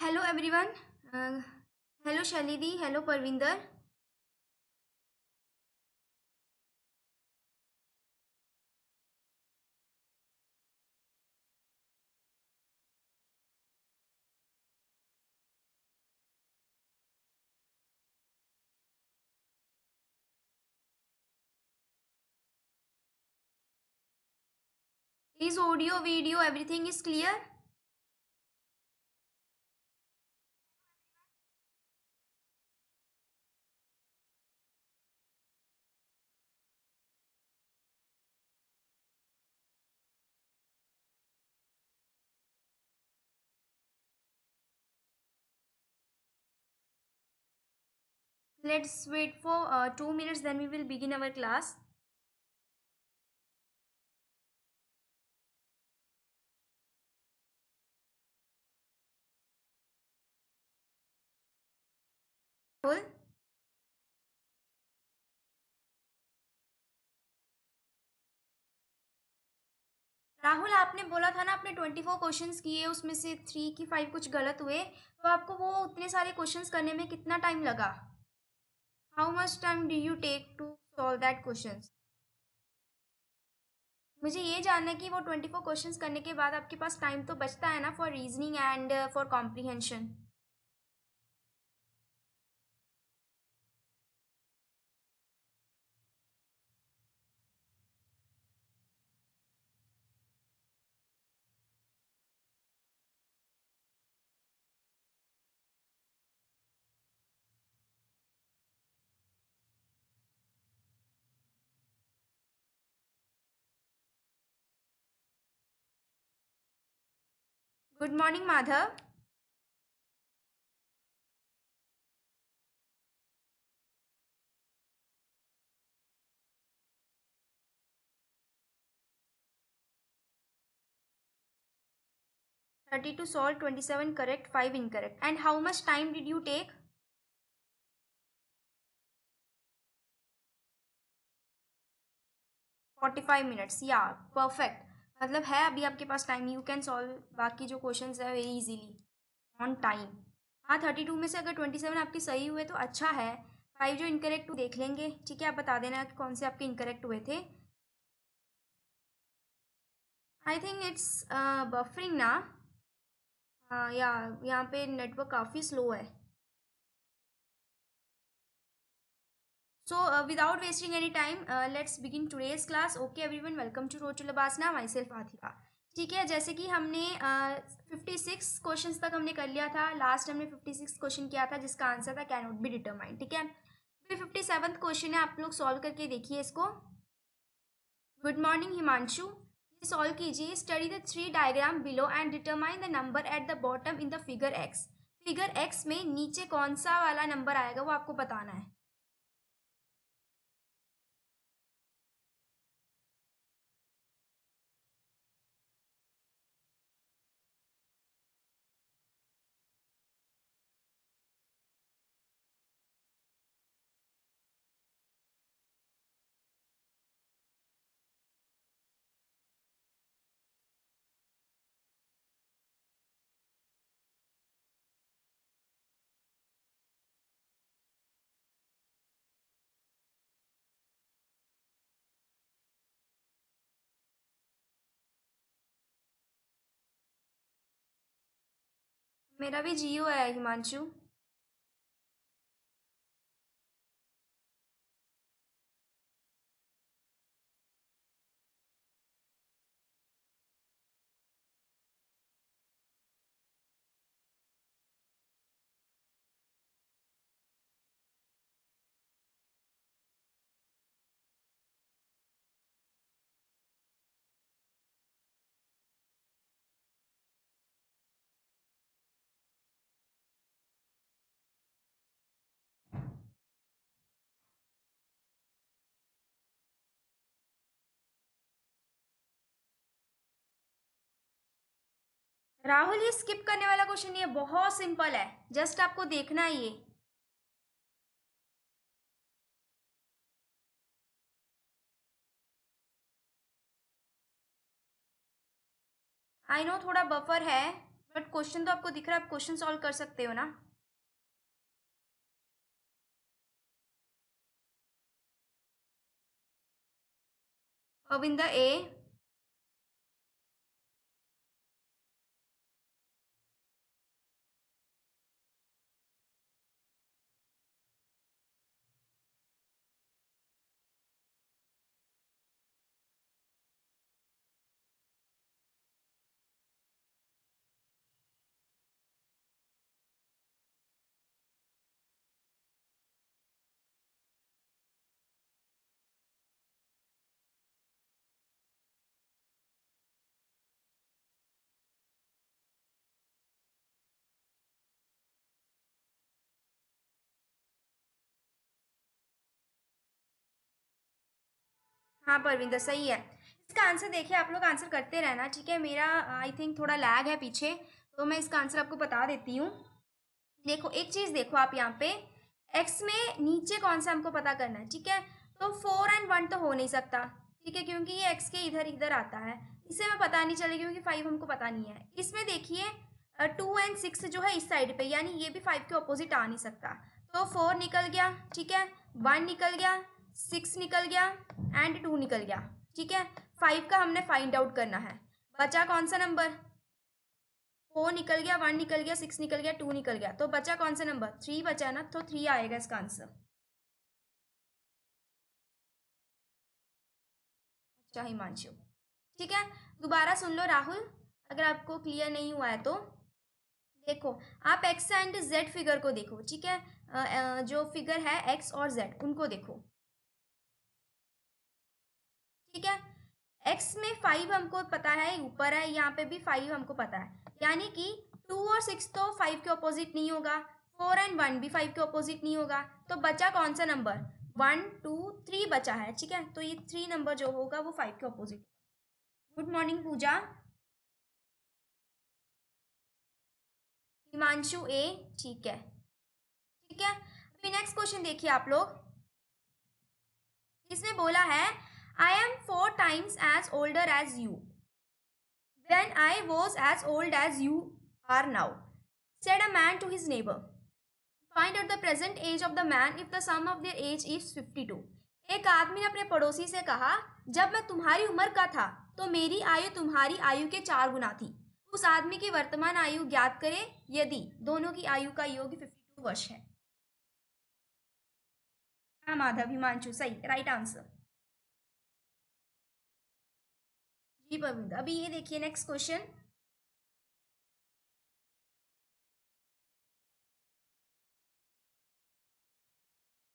Everyone. Uh, hello Shalidi. Hello Parvinder. Is audio, video, everything is clear? Let's wait for uh, two minutes, then we will begin our class. Rahul? Rahul आपने बोला था ना आपने twenty four question किए उसमें से three की five कुछ गलत हुए तो आपको वो उतने सारे क्वेश्चंस करने में कितना टाइम लगा how much time do you take to solve that question मुझे ये जानना है कि वो ट्वेंटी फोर क्वेश्चन करने के बाद आपके पास टाइम तो बचता है ना for reasoning and for comprehension Good morning, Madhav. Thirty to solve twenty-seven correct, five incorrect. And how much time did you take? Forty-five minutes. Yeah, perfect. मतलब है अभी आपके पास टाइम यू कैन सॉल्व बाकी जो क्वेश्चन है very easily on time हाँ thirty two में से अगर ट्वेंटी सेवन आपके सही हुए तो अच्छा है। फाइव जो इनकरेक्ट देख लेंगे। ठीक है, आप बता देना कि कौन से आपके इनकरेक्ट हुए थे। आई थिंक इट्स बफरिंग ना। हाँ या, यहाँ पे नेटवर्क काफ़ी स्लो है। So uh, without wasting any time, uh, let's begin today's class. Okay everyone, welcome to Road to. Myself Athika. ठीक है जैसे कि हमने फिफ्टी सिक्स क्वेश्चन तक हमने कर लिया था लास्ट हमने फिफ्टी सिक्स क्वेश्चन किया था जिसका आंसर था कैन नॉट बी डिटरमाइन ठीक है फिर फिफ्टी सेवन्थ क्वेश्चन है आप लोग सॉल्व करके देखिए इसको गुड मॉर्निंग हिमांशु सॉल्व कीजिए study the three diagram below and determine the number at the bottom in the figure X figure X में नीचे कौन सा वाला नंबर आएगा वो आपको बताना है मेरा भी जियो है हिमांशु। राहुल, ये स्किप करने वाला क्वेश्चन ये बहुत सिंपल है। जस्ट आपको देखना ये। आई नो थोड़ा बफर है बट क्वेश्चन तो आपको दिख रहा है, आप क्वेश्चन सॉल्व कर सकते हो ना। अविंदा ए हाँ परविंदर, सही है। इसका आंसर देखिए, आप लोग आंसर करते रहना, ठीक है? मेरा आई थिंक थोड़ा लैग है पीछे तो मैं इसका आंसर आपको बता देती हूँ। देखो, एक चीज़ देखो आप यहाँ पे एक्स में नीचे कौन सा हमको पता करना है, ठीक है? तो फोर एंड वन तो हो नहीं सकता, ठीक है? क्योंकि ये एक्स के इधर इधर आता है, इसे हमें पता नहीं चलेगा क्योंकि फाइव हमको पता नहीं है। इसमें देखिए टू एंड सिक्स जो है इस साइड पे, यानी ये भी फाइव के ऑपोजिट आ नहीं सकता। तो फोर निकल गया, ठीक है? वन निकल गया सिक्स निकल गया एंड टू निकल गया, ठीक है? फाइव का हमने फाइंड आउट करना है। बचा कौन सा नंबर? फोर निकल गया, वन निकल गया, सिक्स निकल गया, टू निकल गया। तो बचा कौन सा नंबर? थ्री बचा ना तो थ्री आएगा इसका आंसर। अच्छा हिमांशु, ठीक है? दोबारा सुन लो राहुल, अगर आपको क्लियर नहीं हुआ है तो। देखो, आप एक्स एंड जेड फिगर को देखो, ठीक है? जो फिगर है एक्स और जेड उनको देखो। ठीक है? एक्स में फाइव हमको पता है, ऊपर है, यहाँ पे भी फाइव हमको पता है। यानी कि टू और सिक्स तो फाइव के ऑपोजिट नहीं होगा। फोर एंड वन भी फाइव के ऑपोजिट नहीं होगा। तो बचा कौन सा नंबर वन टू थ्री बचा है, ठीक है? तो ये थ्री नंबर जो होगा, वो फाइव के opposite good morning Pooja. Himanshu ए ठीक है। ठीक है? अभी नेक्स्ट क्वेश्चन देखिए आप लोग। इसमें बोला है I am four times as older as you. When I was as old as you are now, said a man to his neighbor. Find out the present age of the man if the sum of their age is 52. एक आदमी ने अपने पड़ोसी से कहा जब मैं तुम्हारी उम्र का था तो मेरी आयु तुम्हारी आयु के चार गुना थी उस आदमी की वर्तमान आयु ज्ञात करें यदि दोनों की आयु का योग 52 वर्ष है हाँ माधव हिमांशु सही राइट आंसर जी परविंद अभी ये देखिए नेक्स्ट क्वेश्चन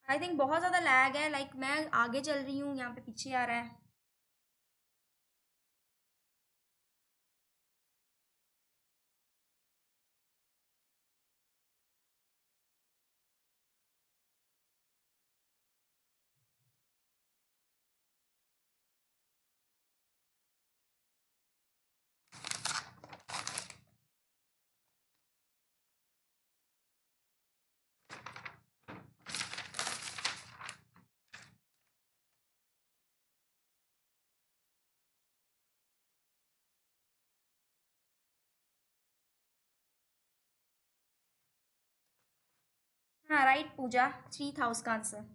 आई थिंक बहुत ज़्यादा लैग है लाइक like, मैं आगे चल रही हूँ यहाँ पे पीछे आ रहा है। हाँ राइट पूजा थ्री था उसका आंसर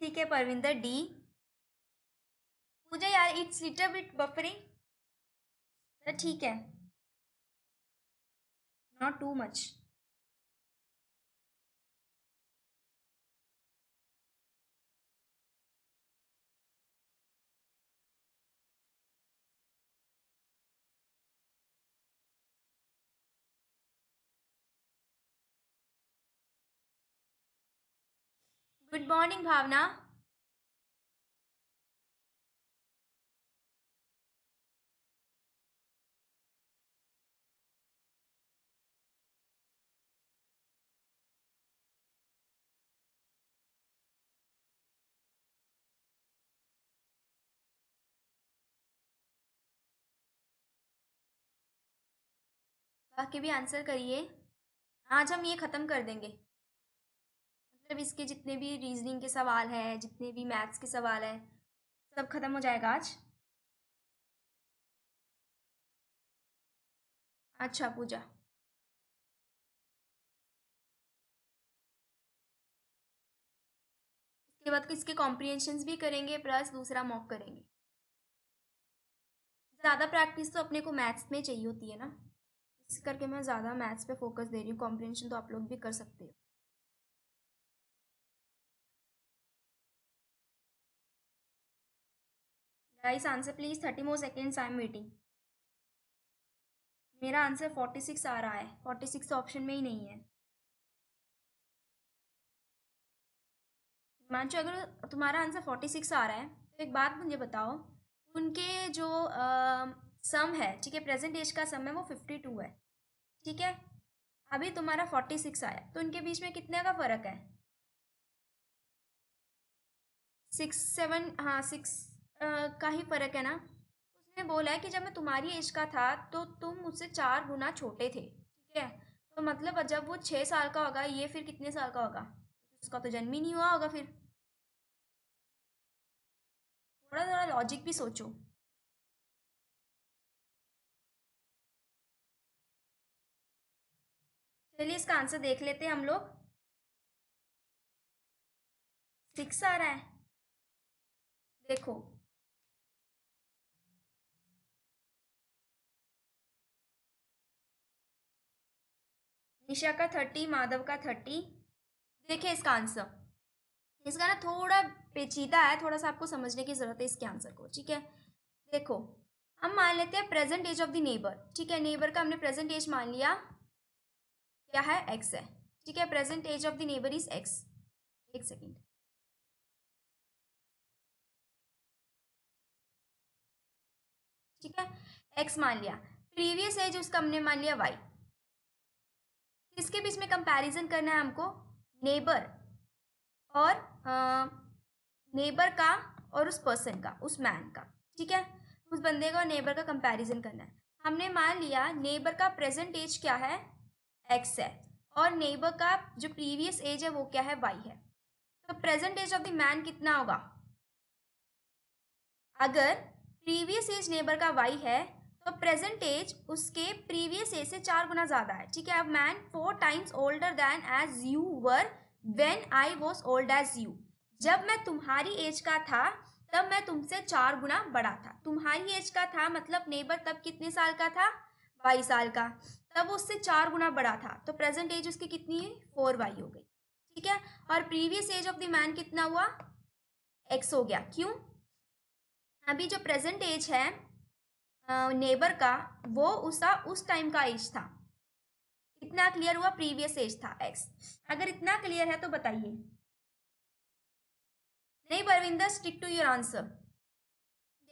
ठीक है परविंदर डी। पूजा यार इट्स लिटल बिट बफरिंग। ठीक है। Not too much. Good morning Bhavna बाकी भी आंसर करिए। आज हम ये ख़त्म कर देंगे। मतलब इसके जितने भी रीजनिंग के सवाल हैं, जितने भी मैथ्स के सवाल हैं, सब ख़त्म हो जाएगा आज? अच्छा पूजा। इसके बाद इसके कॉम्प्रिहेंशंस भी करेंगे प्लस दूसरा मॉक करेंगे? ज़्यादा प्रैक्टिस तो अपने को मैथ्स में चाहिए होती है ना? इस करके मैं ज़्यादा मैथ्स पे फोकस दे रही हूँ। कॉम्प्रिहेंशन तो आप लोग भी कर सकते हो। Guys answer please thirty more seconds I am waiting मेरा आंसर फोर्टी सिक्स आ रहा है। फोर्टी सिक्स ऑप्शन में ही नहीं है। मानचो अगर तुम्हारा आंसर फोर्टी सिक्स आ रहा है तो एक बात मुझे बताओ। उनके जो आ, सम है ठीक है प्रेजेंट एज का सम है वो फिफ्टी टू है। ठीक है? अभी तुम्हारा फोर्टी सिक्स आया। तो उनके बीच में कितने का फ़र्क है? सिक्स सेवन हाँ सिक्स का ही फ़र्क है ना? उसने बोला है कि जब मैं तुम्हारी एज का था तो तुम मुझसे चार गुना छोटे थे, ठीक है? तो मतलब जब वो छः साल का होगा, ये फिर कितने साल का होगा? उसका तो जन्म ही नहीं हुआ होगा फिर। थोड़ा थोड़ा लॉजिक भी सोचो। चलिए इसका आंसर देख लेते हैं हम लोग। सिक्स आ रहा है। देखो निशा का थर्टी, माधव का थर्टी। देखिए इसका आंसर। इसका ना थोड़ा पेचीदा है, थोड़ा सा आपको समझने की ज़रूरत है इसके आंसर को, ठीक है? देखो, हम मान लेते हैं present age of the neighbour, ठीक है? नेबर का हमने प्रेजेंट एज मान लिया। क्या है? एक्स है, ठीक है? Present age of the neighbour is X एक सेकेंड। ठीक है? एक्स मान लिया। प्रीवियस एज उसका हमने मान लिया वाई इसके बीच में कंपैरिजन करना है हमको? नेबर और नेबर का और उस पर्सन का, उस मैन का, ठीक है? उस बंदे का और नेबर का कंपैरिजन करना है। हमने मान लिया नेबर का प्रेजेंट एज क्या है? एक्स है और नेबर का जो प्रीवियस एज है वो क्या है? वाई है। तो present age of the man कितना होगा? अगर प्रीवियस एज नेबर का वाई है तो प्रेजेंट एज उसके प्रीवियस एज से चार गुना ज़्यादा है। ठीक है अब man four times older than age you were when I was old age you जब मैं तुम्हारी एज का था, तब मैं तुमसे चार गुना बड़ा था। तुम्हारी एज का था मतलब नेबर तब कितने साल का था? बाईस साल का। तब उससे चार गुना बड़ा था। तो प्रेजेंट एज उसकी कितनी है? फोर वाई हो गई। ठीक है, और previous age of the man कितना हुआ? एक्स हो गया। क्यों? अभी जो प्रेजेंट एज है नेबर का, वो उसका उस टाइम का एज था। इतना क्लियर हुआ प्रीवियस एज था एक्स अगर इतना क्लियर है तो बताइए। नहीं, Parvinder stick to your answer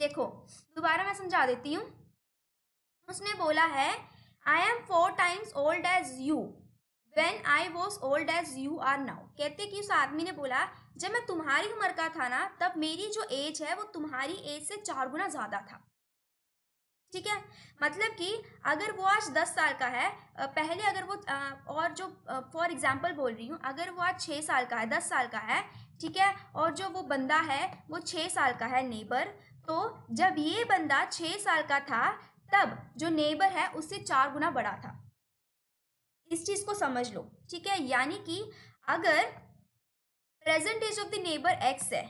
देखो, दोबारा मैं समझा देती हूँ। उसने बोला है I am four times old as you when I was old as you are now कहते कि उस आदमी ने बोला, जब मैं तुम्हारी उम्र का था ना, तब मेरी जो एज है, वो तुम्हारी एज से चार गुना ज़्यादा था। ठीक है? मतलब कि अगर वो आज दस साल का है पहले अगर वो और जो फॉर एग्जांपल बोल रही हूँ, अगर वो आज छः साल का है, दस साल का है, ठीक है? और जो वो बंदा है, वो छः साल का है नेबर तो जब ये बंदा छः साल का था, तब जो नेबर है, उससे चार गुना बड़ा था। इस चीज़ को समझ लो, ठीक है? यानी कि अगर present age of the neighbour x है,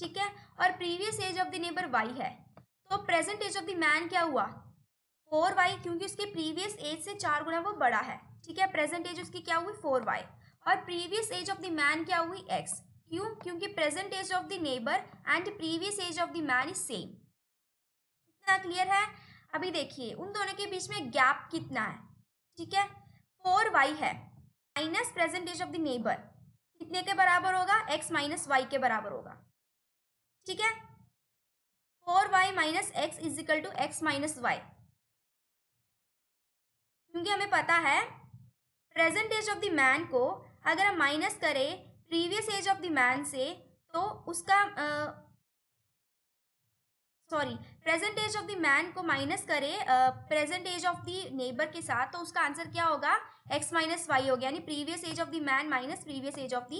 ठीक है? और previous age of the neighbour y है तो present age of the man क्या हुआ? फोर वाई क्योंकि उसके प्रीवियस एज से चार गुना वो बड़ा है। ठीक है प्रेजेंट एज उसकी क्या हुई? फोर वाई और previous age of the man क्या हुई? एक्स क्यों? क्योंकि present age of the neighbour and previous age of the man is same इतना क्लियर है? अभी देखिए, उन दोनों के बीच में गैप कितना है? ठीक है? फोर वाई है। Minus present age of the neighbour कितने के बराबर होगा? एक्स माइनस वाई के बराबर होगा। ठीक है? Four y minus x is equal to x minus y. क्योंकि हमें पता है, present age of the man को अगर हम माइनस करें previous age of the man से तो उसका sorry, present age of the man को माइनस करे present age of the neighbour के साथ तो उसका आंसर क्या होगा? एक्स माइनस वाई हो गया, यानी previous age of the man minus previous age of the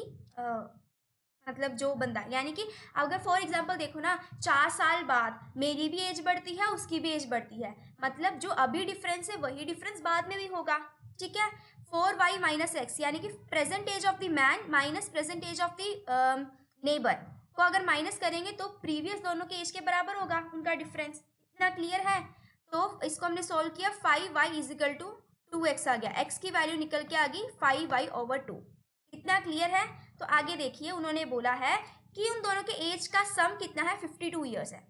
मतलब जो बंदा, यानी कि अगर फॉर एग्जांपल देखो ना, चार साल बाद मेरी भी एज बढ़ती है, उसकी भी एज बढ़ती है। मतलब जो अभी डिफरेंस है, वही डिफरेंस बाद में भी होगा, ठीक है? फोर वाई माइनस एक्स यानी कि present age of the man minus present age of the neighbour को अगर माइनस करेंगे तो प्रीवियस दोनों के एज के बराबर होगा उनका डिफरेंस इतना क्लियर है? तो इसको हमने सोल्व किया five y is equal to two x आ गया। एक्स की वैल्यू निकल के आ गई फाइव वाई ओवर टू इतना क्लियर है? तो आगे देखिए, उन्होंने बोला है कि उन दोनों के एज का सम कितना है? फिफ्टी टू ईयर्स है।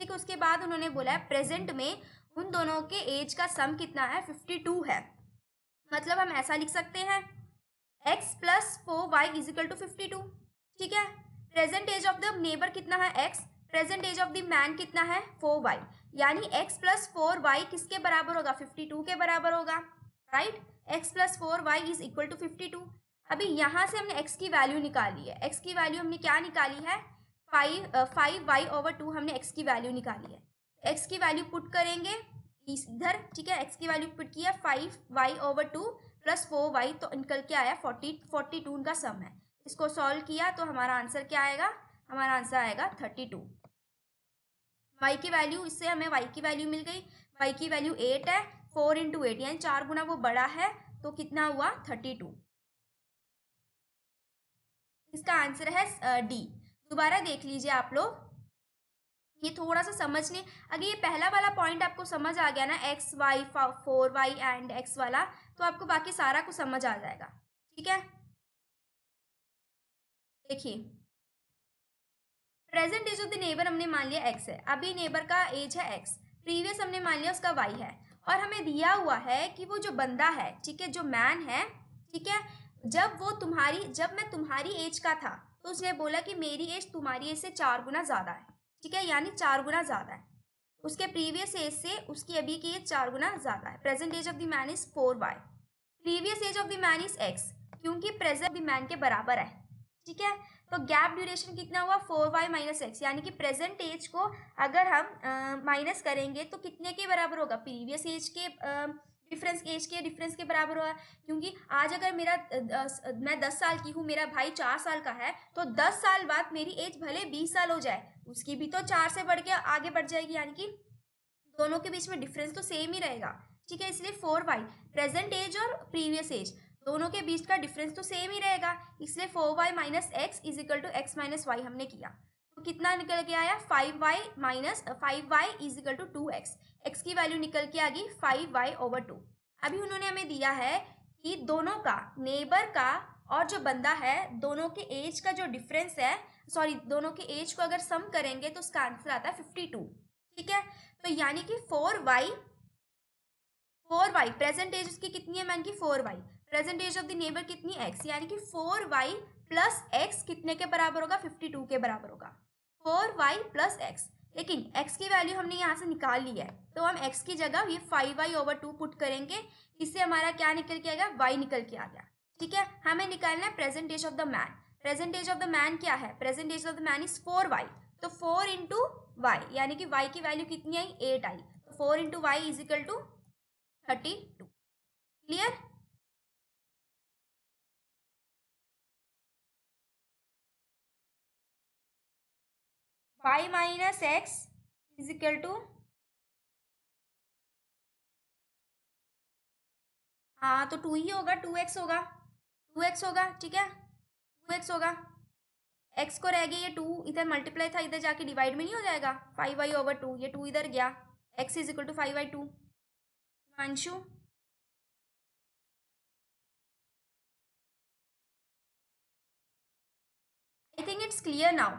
ठीक है, उसके बाद उन्होंने बोला है, प्रेजेंट में उन दोनों के एज का सम कितना है? फिफ्टी टू है। मतलब हम ऐसा लिख सकते हैं x plus four y is equal to fifty two ठीक है? Present age of the neighbour कितना है? X present age of the man कितना है? फोर वाई यानी एक्स प्लस फोर वाई किसके बराबर होगा? फिफ्टी टू के बराबर होगा। Right x plus four y is equal to fifty two अभी यहाँ से हमने एक्स की वैल्यू निकाली है। एक्स की वैल्यू हमने क्या निकाली है? Five five y over two हमने एक्स की वैल्यू निकाली है। एक्स की वैल्यू पुट करेंगे इधर, ठीक है? एक्स की वैल्यू पुट किया five y over two plus four y तो निकल के आया फोर्टी फोर्टी टू उनका सम है। इसको सॉल्व किया तो हमारा आंसर क्या आएगा? हमारा आंसर आएगा थर्टी टू वाई की वैल्यू इससे हमें वाई की वैल्यू मिल गई। वाई की वैल्यू एट है फोर इंटू एट यानी चार गुना वो बड़ा है तो कितना हुआ? थर्टी टू इसका आंसर है डी। दोबारा देख लीजिए आप लोग। ये थोड़ा सा समझने अगर ये पहला वाला पॉइंट आपको समझ आ गया ना x y four y and x वाला तो आपको बाकी सारा कुछ समझ आ जाएगा। ठीक है? देखिए। Present age of the neighbour हमने मान लिया एक्स है। अभी नेबर का एज है एक्स प्रीवियस हमने मान लिया उसका वाई है। और हमें दिया हुआ है कि वो जो बंदा है, ठीक है, जो मैन है, ठीक है जब वो तुम्हारी, जब मैं तुम्हारी एज का था तो उसने बोला कि मेरी एज तुम्हारी एज से चार गुना ज़्यादा है, ठीक है? यानी चार गुना ज़्यादा है। उसके प्रीवियस एज से उसकी अभी की एज चार गुना ज़्यादा है। Present age of the man is four y previous age of the man is x क्योंकि प्रेजेंट द मैन के बराबर है, ठीक है? तो गैप ड्यूरेशन कितना हुआ? फोर वाई माइनस एक्स यानी कि प्रेजेंट एज को अगर हम माइनस करेंगे तो कितने के बराबर होगा? प्रीवियस एज के डिफरेंस एज के डिफरेंस के बराबर हुआ क्योंकि आज अगर मेरा दस, मैं दस साल की हूँ मेरा भाई चार साल का है तो दस साल बाद मेरी एज भले बीस साल हो जाए उसकी भी तो चार से बढ़ के आगे बढ़ जाएगी यानी कि दोनों के बीच में डिफरेंस तो सेम ही रहेगा। ठीक है इसलिए फोर वाई प्रेजेंट एज और प्रीवियस एज दोनों के बीच का डिफरेंस तो सेम ही रहेगा। इसलिए four y minus x is equal to x minus y हमने किया। तो कितना निकल के आया? Five y minus five y is equal to two x x की वैल्यू निकल के आ गई फाइव वाई ओवर टू अभी उन्होंने हमें दिया है कि दोनों का नेबर का और जो बंदा है, दोनों के एज का जो डिफरेंस है सॉरी दोनों के एज को अगर सम करेंगे तो उसका आंसर आता है फिफ्टी टू ठीक है? तो यानी कि four y four y present age उसकी कितनी है मैन की? Four y present age of the neighbour कितनी एक्स यानी कि फोर वाई प्लस एक्स कितने के बराबर होगा? फिफ्टी टू के बराबर होगा। फोर वाई प्लस एक्स लेकिन x की वैल्यू हमने यहाँ से निकाल ली है। तो हम x की जगह ये five y over two put करेंगे। इससे हमारा क्या निकल के आएगा y निकल के आ गया। ठीक है? हमें निकालना है present age of the man present age of the man क्या है? Present age of the man is four y तो फोर इंटू वाई यानी कि y की वैल्यू कितनी आई? एट आई। तो four into y is equal to thirty two clear y minus x is equal to हाँ तो टू ही होगा, टू एक्स होगा, टू एक्स होगा, ठीक है? टू एक्स होगा। एक्स को रह गया ये टू, इधर मल्टीप्लाई था, इधर जाके डिवाइड में नहीं हो जाएगा। फाइव वाई ओवर टू, ये टू इधर गया। X is equal to five y two. Himanshu? I think it's clear now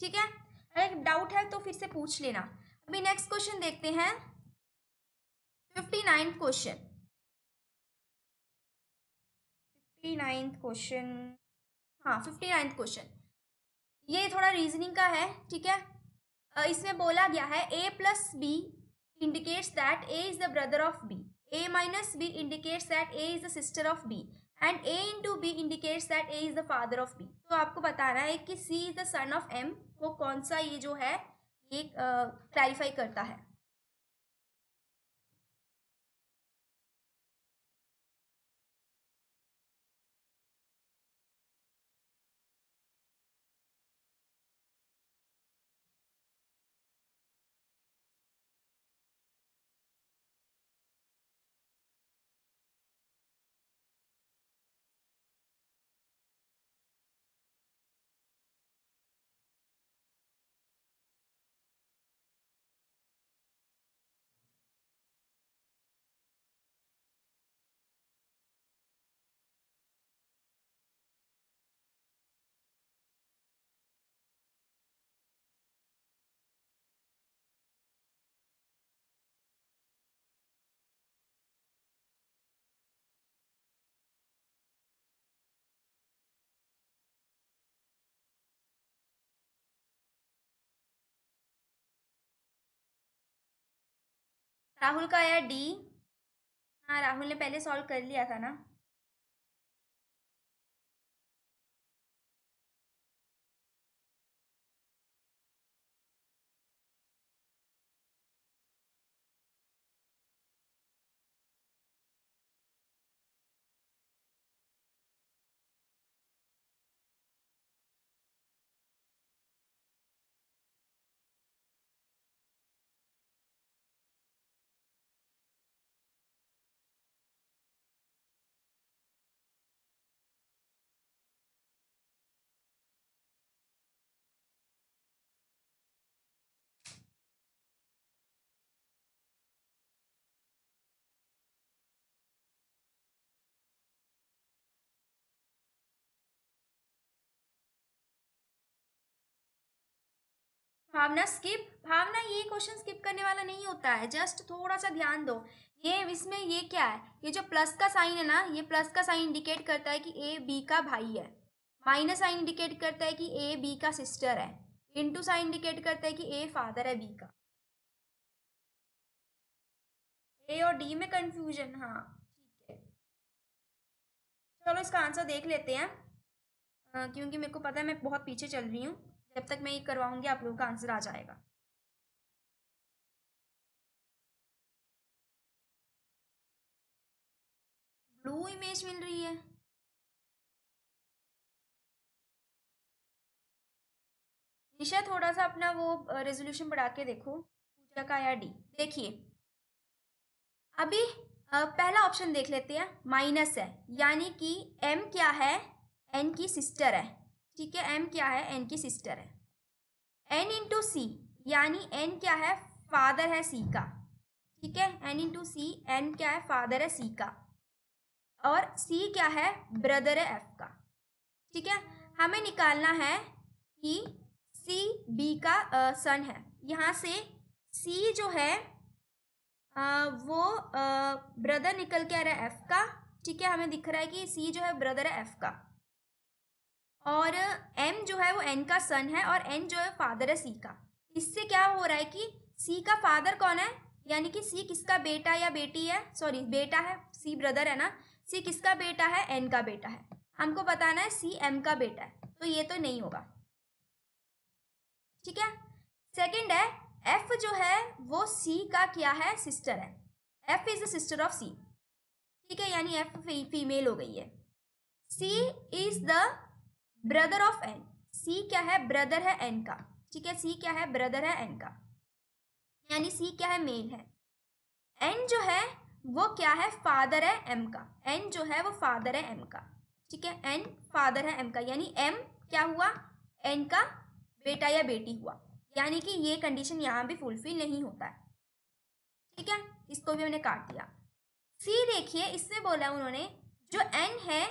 ठीक है? अगर डाउट है तो फिर से पूछ लेना। अभी नेक्स्ट क्वेश्चन देखते हैं। Fifty ninth question fifty ninth question हाँ फिफ्टी नाइन्थ क्वेश्चन ये थोड़ा रीजनिंग का है, ठीक है? इसमें बोला गया है A plus B indicates that A is the brother of B A minus B indicates that A is the sister of B and A into B indicates that A is the father of B तो आपको बताना है कि C is the son of M वो कौन सा ये जो है ये क्लैरिफाई uh, करता है। राहुल का आया डी। हाँ राहुल ने पहले सॉल्व कर लिया था ना। भावना स्किप भावना ये क्वेश्चन स्किप करने वाला नहीं होता है। जस्ट थोड़ा सा ध्यान दो। ये इसमें ये क्या है? ये जो प्लस का साइन है ना, ये प्लस का साइन इंडिकेट करता है कि ए बी का भाई है। माइनस साइन इंडिकेट करता है कि ए बी का सिस्टर है। इंटू साइन इंडिकेट करता है कि ए फादर है बी का। ए और डी में कंफ्यूजन हाँ ठीक है। चलो इसका आंसर देख लेते हैं। क्योंकि मेरे को पता है, मैं बहुत पीछे चल रही हूँ। जब तक मैं ये करवाऊँगी, आप लोगों का आंसर आ जाएगा। ब्लू इमेज मिल रही है। निशा थोड़ा सा अपना वो रेजोल्यूशन बढ़ा के देखो। पूजा का या डी देखिए। अभी पहला ऑप्शन देख लेते हैं। माइनस है। यानी कि एम क्या है? एन की सिस्टर है। ठीक है एम क्या है? एन की सिस्टर है। एन इंटू सी यानी एन क्या है? फादर है सी का। ठीक है? एन इंटू सी एन क्या है? फादर है सी का। और सी क्या है? ब्रदर है एफ़ का। ठीक है? हमें निकालना है कि सी बी का आ, सन है। यहाँ से सी जो है आ, वो आ, ब्रदर निकल के आ रहा है एफ़ का। ठीक है? हमें दिख रहा है कि सी जो है ब्रदर है एफ़ का। और एम जो है वो एन का सन है और एन जो है फादर है सी का। इससे क्या हो रहा है कि सी का फादर कौन है? यानी कि सी किसका बेटा या बेटी है? सॉरी बेटा है सी ब्रदर है ना? सी किसका बेटा है? एन का बेटा है। हमको बताना है सी एम का बेटा है तो ये तो नहीं होगा। ठीक है? सेकंड है एफ़ जो है वो सी का क्या है? सिस्टर है। F is the sister of C ठीक है? यानी एफ़ फीमेल हो गई है। C is the brother of N C क्या है? ब्रदर है एन का। ठीक है? सी क्या है? ब्रदर है एन का। यानी सी क्या है? मेल है। एन जो है, वो क्या है? फादर है एम का। एन जो है, वो फादर है एम का। ठीक है? एन फादर है एम का। यानी एम क्या हुआ? एन का बेटा या बेटी हुआ। यानी कि ये कंडीशन यहाँ भी फुलफिल नहीं होता है। ठीक है? इसको भी हमने काट दिया। सी देखिए इसमें बोला उन्होंने, जो एन है,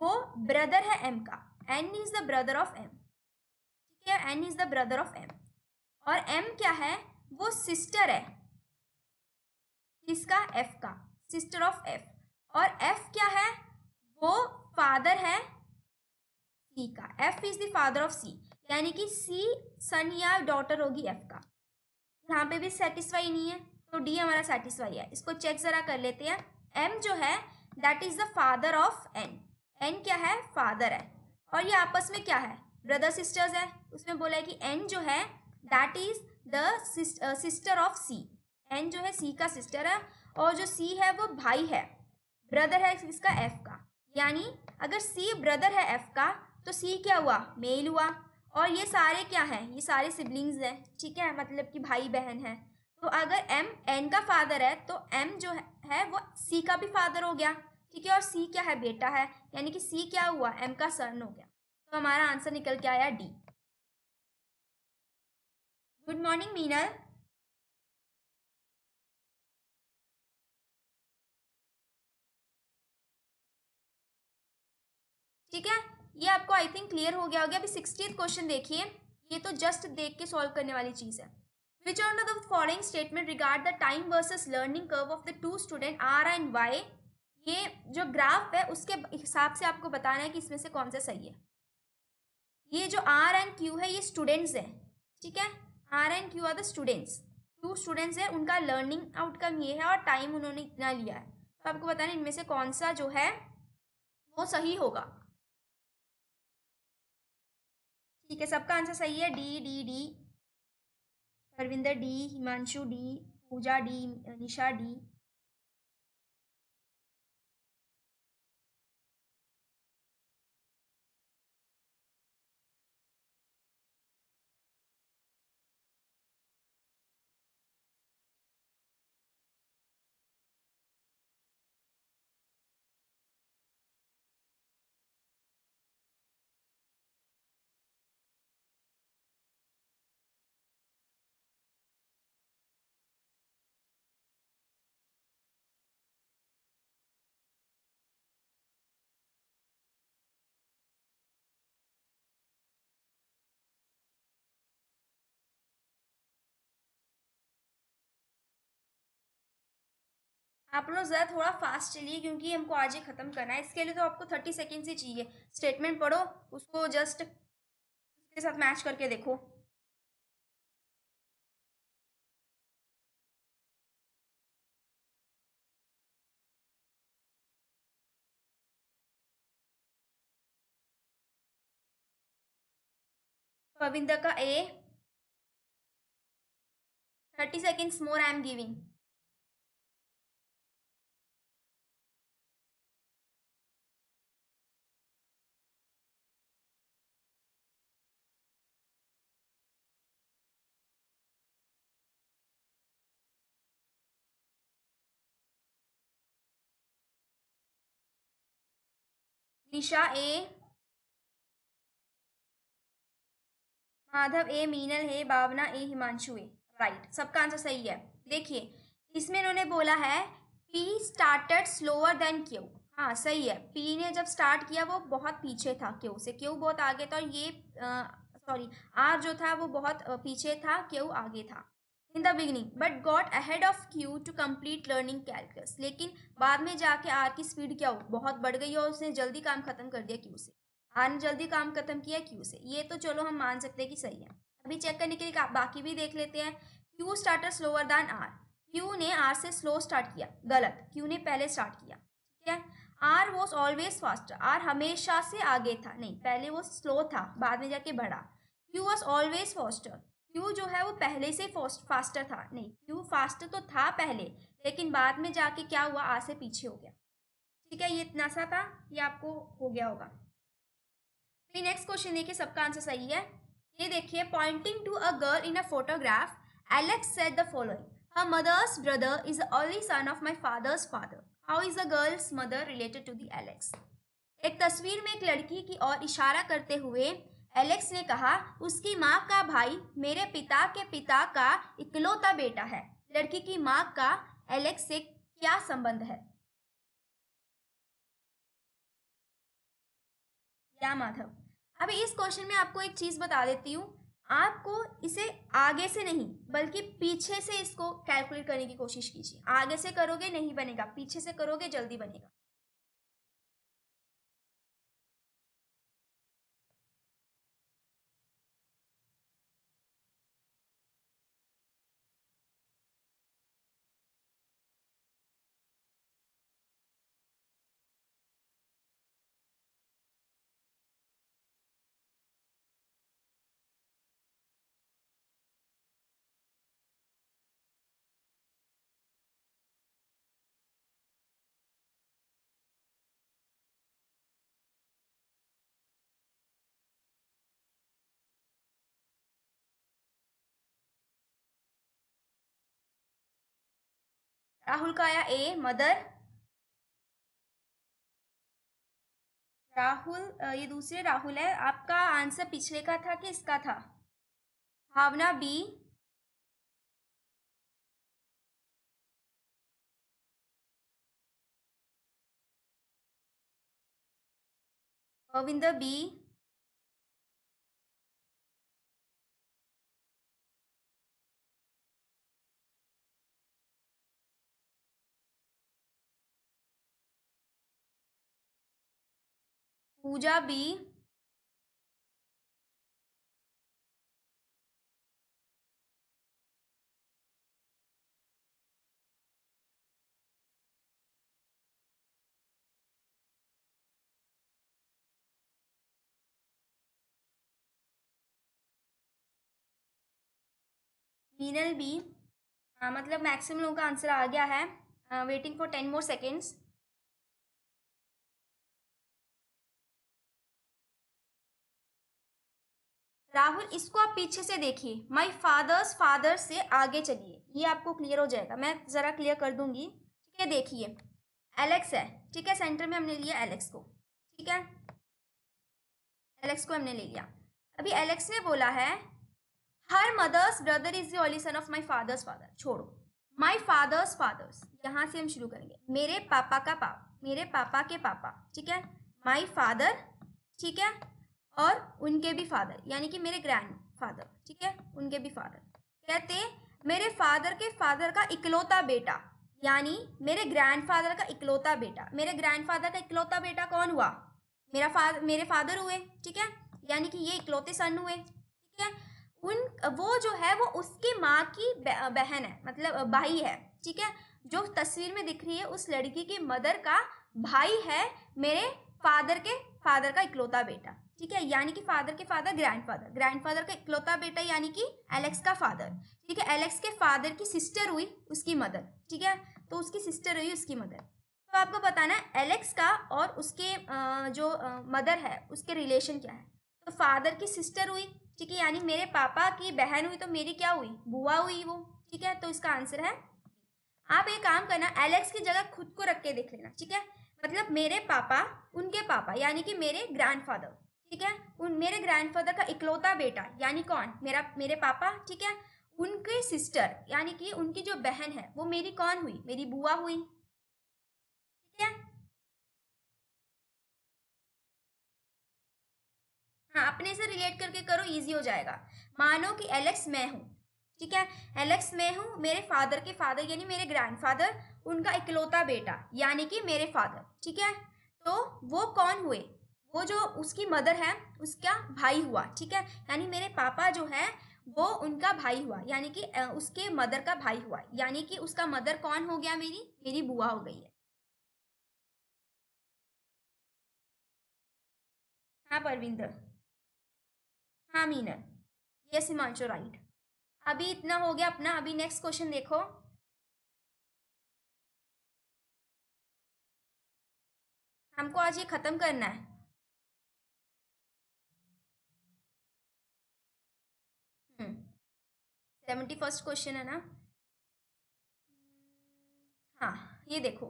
वो ब्रदर है एम का। N is the brother of M ठीक है? N is the brother of M और एम क्या है? वो सिस्टर है. किसका? एफ़ का. सिस्टर ऑफ़ एफ़ और एफ़ क्या है? वो फादर है सी का. F is the father of C यानी कि सी सन या डॉटर होगी एफ़ का. यहाँ पे भी सेटिस्फाई नहीं है तो डी हमारा सेटिस्फाई है. इसको चेक ज़रा कर लेते हैं. एम जो है that is the father of N N क्या है? फादर है. और ये आपस में क्या है? ब्रदर सिस्टर्स है। उसमें बोला है कि एन जो है that is the sister of C N जो है सी का सिस्टर है और जो सी है, वो भाई है। ब्रदर है इसका एफ़ का। यानी अगर सी ब्रदर है एफ़ का तो सी क्या हुआ? मेल हुआ। और ये सारे क्या हैं? ये सारे सिबलिंग्स हैं। ठीक है? मतलब कि भाई बहन है। तो अगर एम एन का फादर है तो एम जो है वो सी का भी फादर हो गया। ठीक है? और सी क्या है? बेटा है। यानी कि सी क्या हुआ? एम का सन हो गया। तो हमारा आंसर निकल के आया डी गुड मॉर्निंग मीनल ठीक है? ये आपको आई थिंक क्लियर हो गया होगा। अभी सिक्सटी क्वेश्चन देखिए। ये तो जस्ट देख के सॉल्व करने वाली चीज़ है। Which on the following statement regard the time versus learning curve of the two student R and Y ये जो ग्राफ है, उसके हिसाब से आपको बताना है कि इसमें से कौन सा सही है। ये जो आर एंड क्यू है, ये स्टूडेंट्स हैं, ठीक है? R and Q are the students two students है, उनका लर्निंग आउटकम ये है और टाइम उन्होंने इतना लिया है। तो आपको बताना इनमें से कौन सा जो है, वो सही होगा। ठीक है, सबका आंसर सही है? D D D Parvinder D Himanshu D Pooja D Nisha D आप लोग ज़रा थोड़ा फास्ट चलिए क्योंकि हमको आज ही ख़त्म करना है। इसके लिए तो आपको थर्टी सेकेंड्स ही चाहिए। स्टेटमेंट पढ़ो, उसको जस्ट उसके साथ मैच करके देखो। पविंदर का A thirty seconds more I am giving Nisha A. Madhav A, Meenal है Bhavna A, Himanshu A. Right सबका आंसर सही है। देखिए, इसमें इन्होंने बोला है P started slower than Q हाँ सही है। पी ने जब स्टार्ट किया, वो बहुत पीछे था क्यू से। क्यू बहुत आगे था और ये सॉरी आर जो था, वो बहुत पीछे था क्यू आगे था। In the beginning but got ahead of Q to complete learning calculus लेकिन बाद में जाके आर की स्पीड क्या हो? बहुत बढ़ गई और उसने जल्दी काम खत्म कर दिया क्यू से। आर ने जल्दी काम खत्म किया क्यू से। ये तो चलो हम मान सकते हैं कि सही है। अभी चेक करने के लिए बाकी भी देख लेते हैं। Q starter slower than R Q ने आर से स्लो स्टार्ट किया। गलत। क्यू ने पहले स्टार्ट किया। ठीक है? R was always faster R हमेशा से आगे था। नहीं, पहले वो स्लो था, बाद में जाके बढ़ा। Q was always faster Q जो है वो पहले से फास्टर था? नहीं, क्यू फास्टर तो था पहले, लेकिन बाद में जाके क्या हुआ? आ से पीछे हो गया। ठीक है, ये इतना सा था, ये आपको हो गया होगा। फिर नेक्स्ट क्वेश्चन देखिए, सबका आंसर सही है। ये देखिए pointing to a girl in a photograph Alex said the following her mother's brother is the son of my father's father. How is the girl's mother related to the alex? एक तस्वीर में एक लड़की की ओर इशारा करते हुए एलेक्स ने कहा, उसकी माँ का भाई मेरे पिता के पिता का इकलौता बेटा है। लड़की की माँ का एलेक्स से क्या संबंध है? क्या माधव अभी इस क्वेश्चन में आपको एक चीज़ बता देती हूँ। आपको इसे आगे से नहीं, बल्कि पीछे से इसको कैलकुलेट करने की कोशिश कीजिए। आगे से करोगे, नहीं बनेगा। पीछे से करोगे, जल्दी बनेगा। राहुल का आया ए मदर। राहुल ये दूसरे राहुल है। आपका आंसर पिछले का था कि इसका था? Bhavna B Govind B Pooja B Meenal B. मतलब मैक्सिमम लोगों का आंसर आ गया है। Waiting for ten more seconds Rahul, इसको आप पीछे से देखिए। माई फादर्स फादर से आगे चलिए। ये आपको क्लियर हो जाएगा। मैं ज़रा क्लियर कर दूँगी। ठीक है, देखिए। एलेक्स है। ठीक है सेंटर में हमने लिया एलेक्स को। ठीक है? एलेक्स को हमने ले लिया। अभी एलेक्स ने बोला है her mother's brother is the only son of my father's father छोड़ो। माई फादर्स फादर्स यहाँ से हम शुरू करेंगे। मेरे पापा का पाप मेरे पापा के पापा। ठीक है? माई फादर ठीक है? और उनके भी फादर, यानी कि मेरे ग्रैंड फादर ठीक है? उनके भी फादर कहते, मेरे फादर के फादर का इकलौता बेटा, यानी मेरे ग्रैंडफादर का इकलौता बेटा. मेरे ग्रैंडफादर का इकलौता बेटा कौन हुआ? मेरा फादर मेरे फादर हुए, ठीक है? यानी कि ये इकलौते सन हुए, ठीक है? उन, वो जो है, वो उसकी माँ की बहन है मतलब भाई है, ठीक है? जो तस्वीर में दिख रही है, उस लड़की के मदर का भाई है मेरे फादर के फादर का इकलौता बेटा. ठीक है, यानी कि फादर के फादर ग्रैंडफादर ग्रैंडफादर का इकलौता बेटा यानी कि एलेक्स का फादर ठीक है एलेक्स के फादर की सिस्टर हुई उसकी मदर ठीक है तो उसकी सिस्टर हुई उसकी मदर तो आपको बताना है एलेक्स का और उसके जो मदर है, उसके रिलेशन क्या है? तो फादर की सिस्टर हुई, ठीक है, यानी मेरे पापा की बहन हुई तो मेरी क्या हुई? बुआ हुई वो। ठीक है तो इसका आंसर है आप एक काम करना एलेक्स की जगह खुद को रख के देख लेना, ठीक है? मतलब मेरे पापा, उनके पापा, यानी कि मेरे ग्रैंडफादर ठीक है? उन मेरे ग्रैंडफादर का इकलौता बेटा, यानी कौन? मेरा, मेरे पापा, ठीक है? उनके सिस्टर यानी कि उनकी जो बहन है, वो मेरी कौन हुई? मेरी बुआ हुई। ठीक है? हाँ अपने से रिलेट करके करो इजी हो जाएगा। मानो कि एलेक्स मैं हूँ। ठीक है? एलेक्स मैं हूँ, मेरे फादर के फादर यानी मेरे ग्रैंडफादर उनका इकलौता बेटा, यानी कि मेरे फादर ठीक है? तो वो कौन हुए? वो जो उसकी मदर है, उसका भाई हुआ, ठीक है? यानी मेरे पापा जो है, वो उनका भाई हुआ, यानी कि उसके मदर का भाई हुआ, यानी कि उसका मदर कौन हो गया मेरी? मेरी बुआ हो गई है। हाँ परविंदर। हाँ मीनर यस, हिमांशु राइट। अभी इतना हो गया अपना, अभी नेक्स्ट क्वेश्चन देखो। हमको आज ये खत्म करना है। सेवेंटी फ़र्स्ट क्वेश्चन है ना? हाँ ये देखो।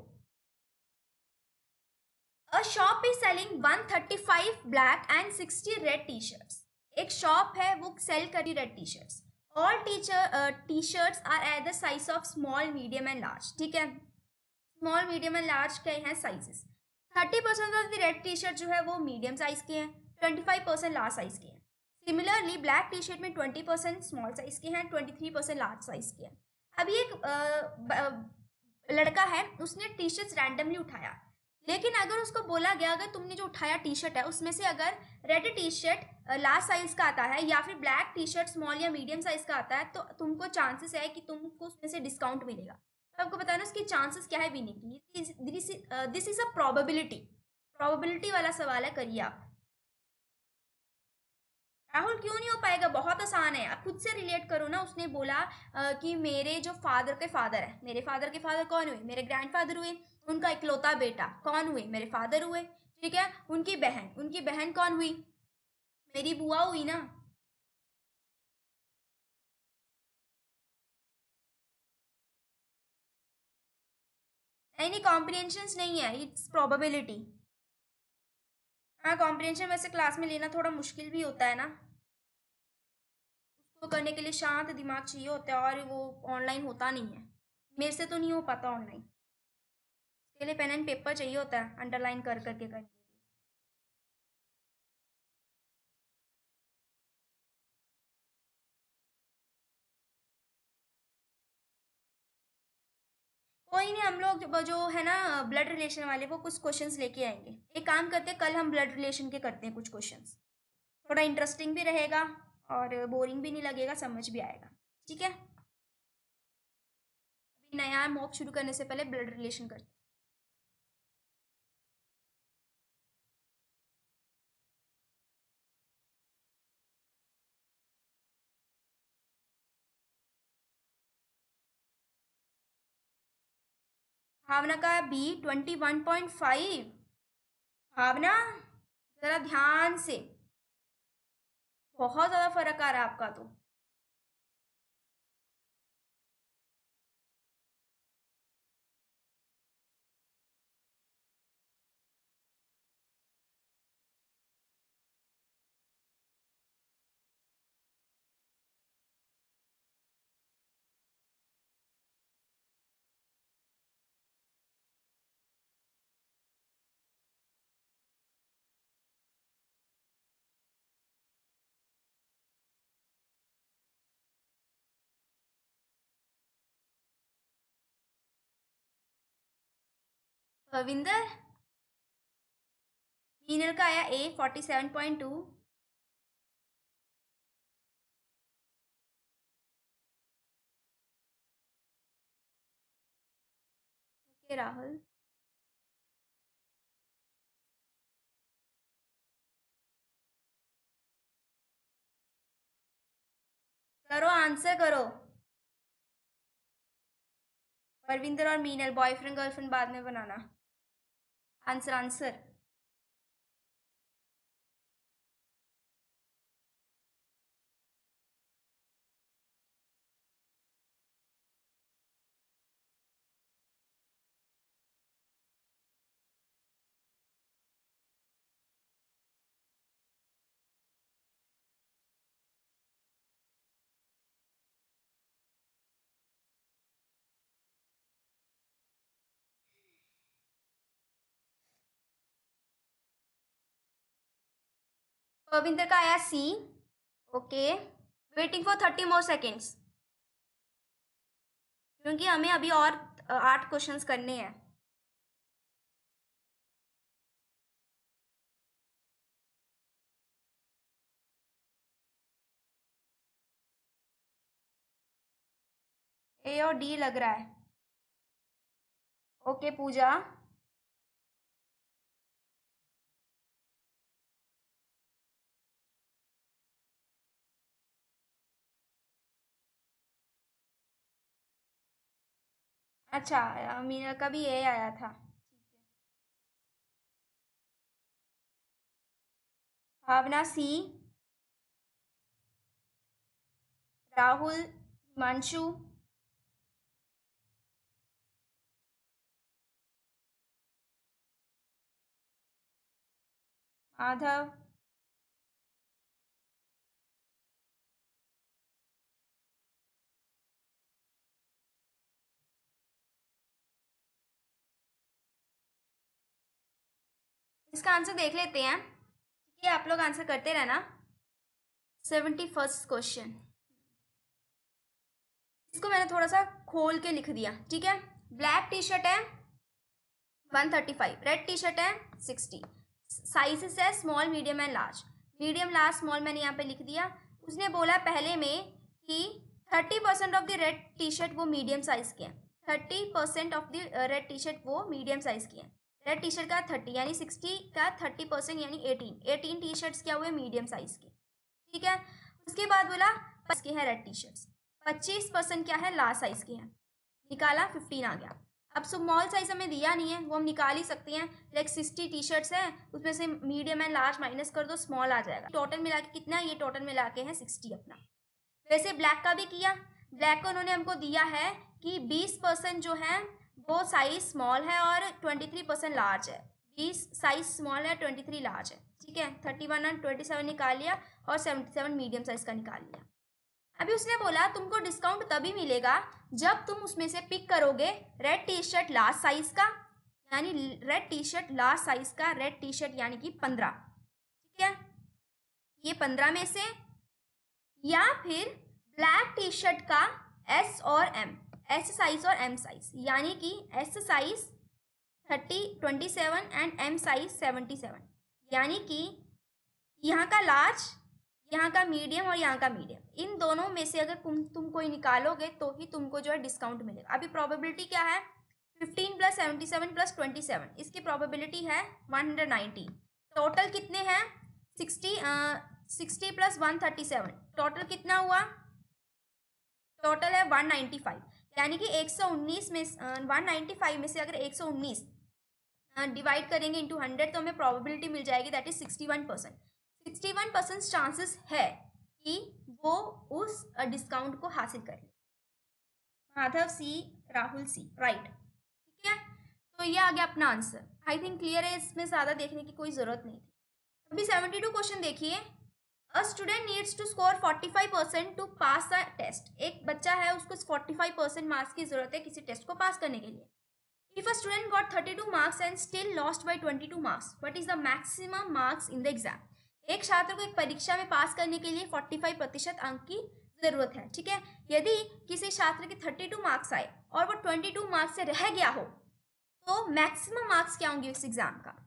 A shop is selling one thirty five black and sixty red T shirts एक शॉप है, वो सेल करी red T shirts all teacher T shirts are at the size of small medium and large ठीक है? Small medium and large के हैं sizes thirty percent of the red T shirt जो है, वो मीडियम साइज़ के हैं. Twenty five percent large size के सिमिलरली ब्लैक टी शर्ट में ट्वेंटी परसेंट स्मॉल साइज़ के हैं twenty three percent large size के हैं. अभी एक लड़का है, उसने टी शर्ट रैंडमली उठाया। लेकिन अगर उसको बोला गया, अगर तुमने जो उठाया टी शर्ट है, उसमें से अगर red T shirt large size का आता है या फिर ब्लैक टी शर्ट स्मॉल या मीडियम साइज़ का आता है तो तुमको चांसेस है कि तुमको उसमें से डिस्काउंट मिलेगा। तो आपको बताना उसकी चांसेस क्या है बीने की this is a probability probability वाला सवाल है, करिए आप। राहुल क्यों नहीं हो पाएगा? बहुत आसान है। आप खुद से रिलेट करो ना। उसने बोला आ, कि मेरे जो फादर के फादर है मेरे फादर के फादर कौन हुए? मेरे ग्रैंडफादर हुए। उनका इकलौता बेटा कौन हुए? मेरे फादर हुए। ठीक है? उनकी बहन उनकी बहन कौन हुई? मेरी बुआ हुई ना। नहीं कॉम्प्रिहेंशन नहीं है। इट्स प्रोबेबिलिटी हाँ कॉम्प्रिहेंशन वैसे क्लास में लेना थोड़ा मुश्किल भी होता है ना। उसको करने के लिए शांत दिमाग चाहिए होता है और वो ऑनलाइन होता नहीं है। मेरे से तो नहीं हो पाता ऑनलाइन इसके लिए पेन एंड पेपर चाहिए होता है अंडरलाइन कर करके करने कोई नहीं, हम लोग जो है ना ब्लड रिलेशन वाले, वो कुछ क्वेश्चंस लेके आएँगे। एक काम करते हैं, कल हम ब्लड रिलेशन के करते हैं कुछ क्वेश्चंस थोड़ा इंटरेस्टिंग भी रहेगा। और बोरिंग भी नहीं लगेगा, समझ भी आएगा। ठीक है? अभी नया मॉक शुरू करने से पहले ब्लड रिलेशन करते हैं। भावना का B twenty one point five Bhavna, ज़रा ध्यान से। बहुत ज़्यादा फ़र्क आ रहा है आपका तो। रविंदर? मीनल का आया A forty seven point two okay, Rahul. करो, आंसर करो। परविंदर और मीनल बॉयफ्रेंड गर्लफ्रेंड बाद में बनाना। आंसर आंसर रविंदर का आया C okay waiting for thirty more seconds क्योंकि हमें अभी और आठ क्वेश्चंस करने हैं। ए और डी लग रहा है। ओके पूजा। अच्छा मीना का भी ये आया था। भावना सी। राहुल हिमांशु। माधव। इसका आंसर देख लेते हैं। ठीक है आप लोग आंसर करते रहना। Seventy first question. इसको मैंने थोड़ा सा खोल के लिख दिया, ठीक है? ब्लैक टी शर्ट है, one thirty five. Red T shirt है, सिक्सटी। साइजेस है, small, medium and large. Medium, large, small मैंने यहाँ पे लिख दिया। उसने बोला पहले में कि thirty percent off the red T shirt वो मीडियम साइज़ के हैं। Thirty percent off the red T shirt वो मीडियम साइज़ की हैं। रेड टी शर्ट का थर्टी यानी सिक्सटी का थर्टी परसेंट यानी एटीन एटीन टी शर्ट्स क्या हुए? मीडियम साइज़ के. ठीक है? उसके बाद बोला, पच्चीस के हैं रेड टी शर्ट्स पच्चीस परसेंट क्या है? लार्ज साइज़ के हैं. निकाला फिफ्टीन आ गया. अब स्मॉल साइज़ हमें दिया नहीं है, वो हम निकाल ही सकते हैं. लाइक सिक्सटी टी शर्ट्स हैं, उसमें से मीडियम एंड लार्ज माइनस कर दो स्मॉल आ जाएगा. टोटल मिला के कितना ये टोटल मिला के है सिक्सटी अपना. वैसे ब्लैक का भी किया. ब्लैक का उन्होंने हमको दिया है कि बीस परसेंट जो है वो साइज़ स्मॉल है और ट्वेंटी थ्री परसेंट लार्ज है। बीस साइज़ स्मॉल है ट्वेंटी थ्री लार्ज है। ठीक है? Thirty one and twenty seven निकाल लिया और सेवेंटी सेवन मीडियम साइज़ का निकाल लिया। अभी उसने बोला, तुमको डिस्काउंट तभी मिलेगा जब तुम उसमें से पिक करोगे red T shirt large size का, यानी red T shirt large size का रेड टी शर्ट यानी कि पंद्रह। ठीक है? ये पंद्रह में से या फिर ब्लैक टी शर्ट का एस और एम एस साइज़ और एम साइज़ यानी कि S size thirty twenty seven and M size seventy seven यानी कि यहाँ का लार्ज यहाँ का मीडियम और यहाँ का मीडियम इन दोनों में से अगर तुम तुम कोई निकालोगे तो ही तुमको जो है डिस्काउंट मिलेगा। अभी प्रोबेबिलिटी क्या है? Fifteen plus seventy seven plus twenty seven इसकी प्रोबेबिलिटी है वन हंड्रेड नाइन्टी टोटल कितने हैं? Sixty sixty plus one thirty seven total कितना हुआ? टोटल है वन नाइन्टी फाइव यानी कि एक सौ उन्नीस में वन नाइन्टी फाइव में से अगर एक सौ उन्नीस डिवाइड करेंगे इंटू हंड्रेड तो हमें प्रोबेबिलिटी मिल जाएगी that is sixty one percent sixty percent chances है कि वो उस डिस्काउंट को हासिल कर Madhav C, Rahul C right ठीक है? तो ये आ गया अपना आंसर आई थिंक क्लियर है, इसमें ज़्यादा देखने की कोई ज़रूरत नहीं थी। अभी सेवेंटी टू क्वेश्चन देखिए। A student needs to score forty five percent to pass the test एक बच्चा है उसको फोर्टी फाइव परसेंट मार्क्स की ज़रूरत है किसी टेस्ट को पास करने के लिए। If a student got 32 marks and still lost by 22 marks, what is the maximum marks in the exam? एक छात्र को एक परीक्षा में पास करने के लिए 45 प्रतिशत अंक की ज़रूरत है ठीक है? यदि किसी छात्र के 32 मार्क्स आए और वो 22 मार्क्स से रह गया हो तो मैक्सिमम मार्क्स क्या होंगे इस एग्ज़ाम का?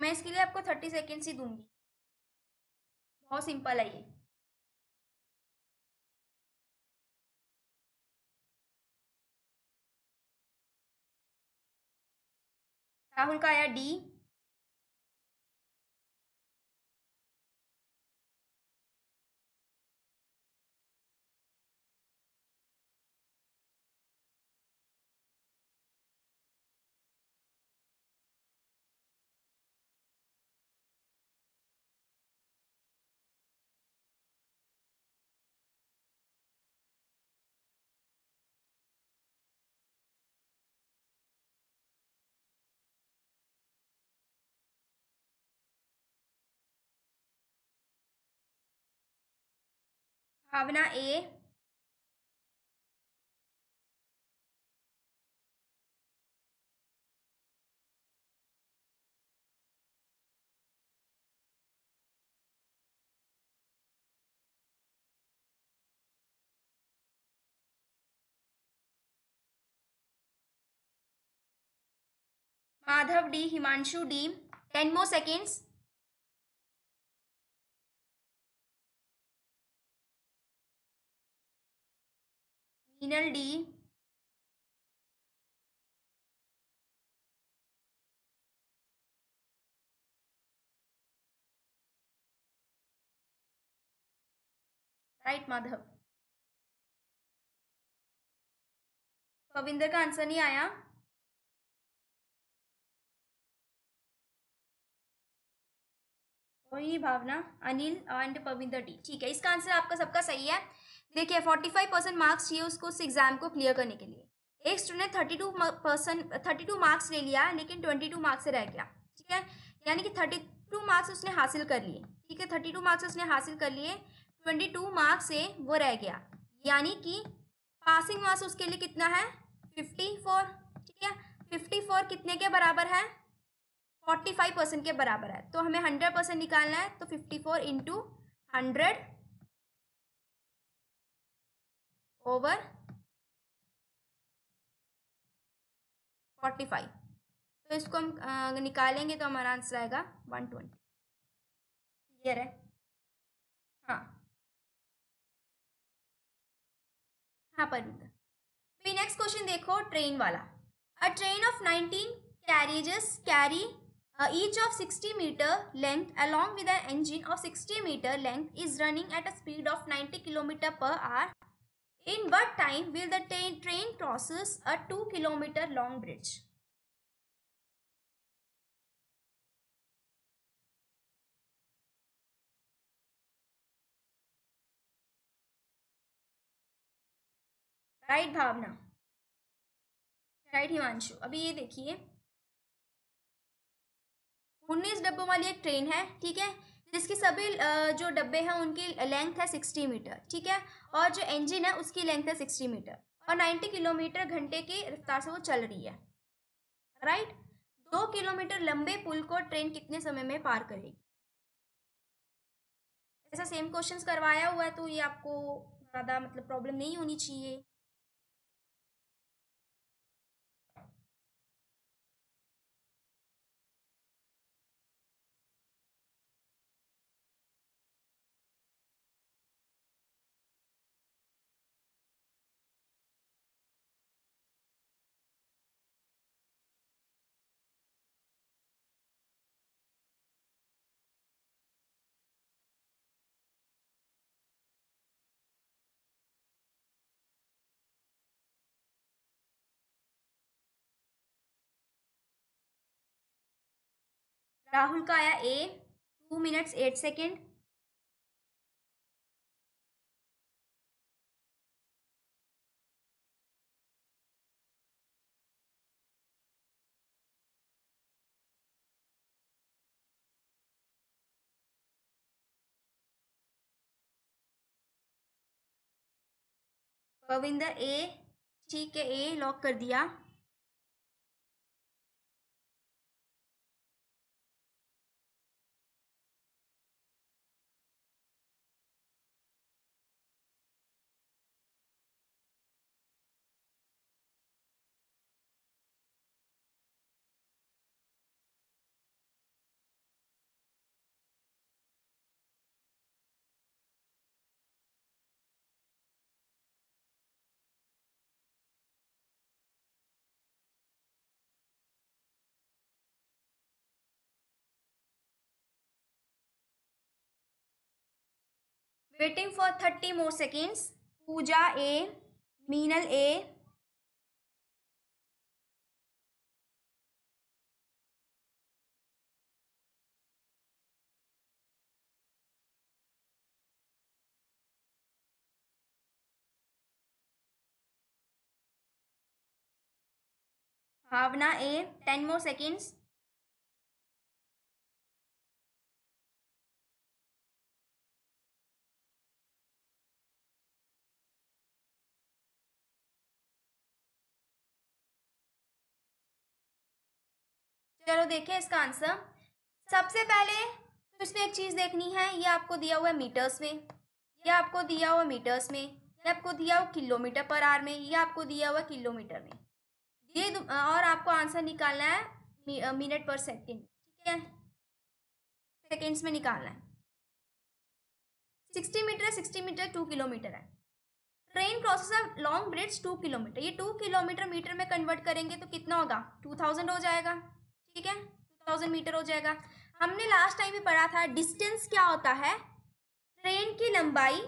मैं इसके लिए आपको थर्टी सेकेंड्स ही दूँगी। बहुत सिंपल है ये। राहुल का आया D Bhavna A. Madhav D Himanshu D ten more seconds. Meenal D right Madhav Pavinder का आंसर नहीं आया वही भावना अनिल एंड पविंदर डी ठीक है, इसका आंसर आपका सबका सही है। देखिए फोर्टी फाइव परसेंट मार्क्स चाहिए उसको उस एग्ज़ाम को क्लियर करने के लिए। एक student thirty two percent thirty two marks ले लिया, लेकिन ट्वेंटी टू मार्क्स से रह गया। ठीक है? यानी कि थर्टी टू मार्क्स उसने हासिल कर लिए। ठीक है? थर्टी टू मार्क्स उसने हासिल कर लिए ट्वेंटी टू मार्क्स से वो रह गया। यानी कि पासिंग मार्क्स उसके लिए कितना है? फिफ्टी फोर ठीक है? फिफ्टी फोर कितने के बराबर है? फोर्टी फाइव परसेंट के बराबर है। तो हमें हंड्रेड परसेंट निकालना है तो fifty four into hundred over forty five तो इसको हम निकालेंगे तो हमारा आंसर आएगा वन ट्वेंटी क्लियर है? हाँ। हाँ परमिंदर फिर नेक्स्ट क्वेश्चन देखो ट्रेन वाला। A train of nineteen carriages carry each of sixty metre length along with an engine of sixty metre length is running at a speed of ninety kilometre per hour what time will the train train crosses a two kilometre long bridge right Bhavna right Himanshu अभी ये देखिए। उन्नीस डब्बों वाली एक train है, ठीक है? जिसकी सभी जो डब्बे हैं उनकी लेंथ है सिक्सटी मीटर ठीक है? और जो इंजन है उसकी लेंथ है सिक्सटी मीटर और नाइन्टी किलोमीटर घंटे की रफ्तार से वो चल रही है राइट दो किलोमीटर लंबे पुल को ट्रेन कितने समय में पार करेगी? ऐसा सेम क्वेश्चंस करवाया हुआ है तो ये आपको ज़्यादा मतलब प्रॉब्लम नहीं होनी चाहिए। राहुल का आया A two minutes eight second Ravinder A ठीक है ए लॉक कर दिया। Waiting for thirty more seconds. Pooja A Meenal A. Bhavna A ten more seconds. चलो देखिए इसका आंसर। सबसे पहले इसमें एक चीज़ देखनी है, ये आपको दिया हुआ है मीटर्स में। ये आपको दिया हुआ मीटर्स में। ये आपको दिया हुआ किलोमीटर पर आर में। ये आपको दिया हुआ किलोमीटर में। ये और आपको आंसर निकालना है मिनट पर सेकेंड, ठीक है? सेकेंड्स में निकालना है। Sixty metre sixty metre two kilometre है। Train crosses of long bridge two kilometre. ये टू किलोमीटर मीटर में कन्वर्ट करेंगे तो कितना होगा? टू थाउज़ेंड हो जाएगा। ठीक है? टू थाउज़ेंड मीटर हो जाएगा। हमने लास्ट टाइम भी पढ़ा था डिस्टेंस क्या होता है? ट्रेन की लंबाई,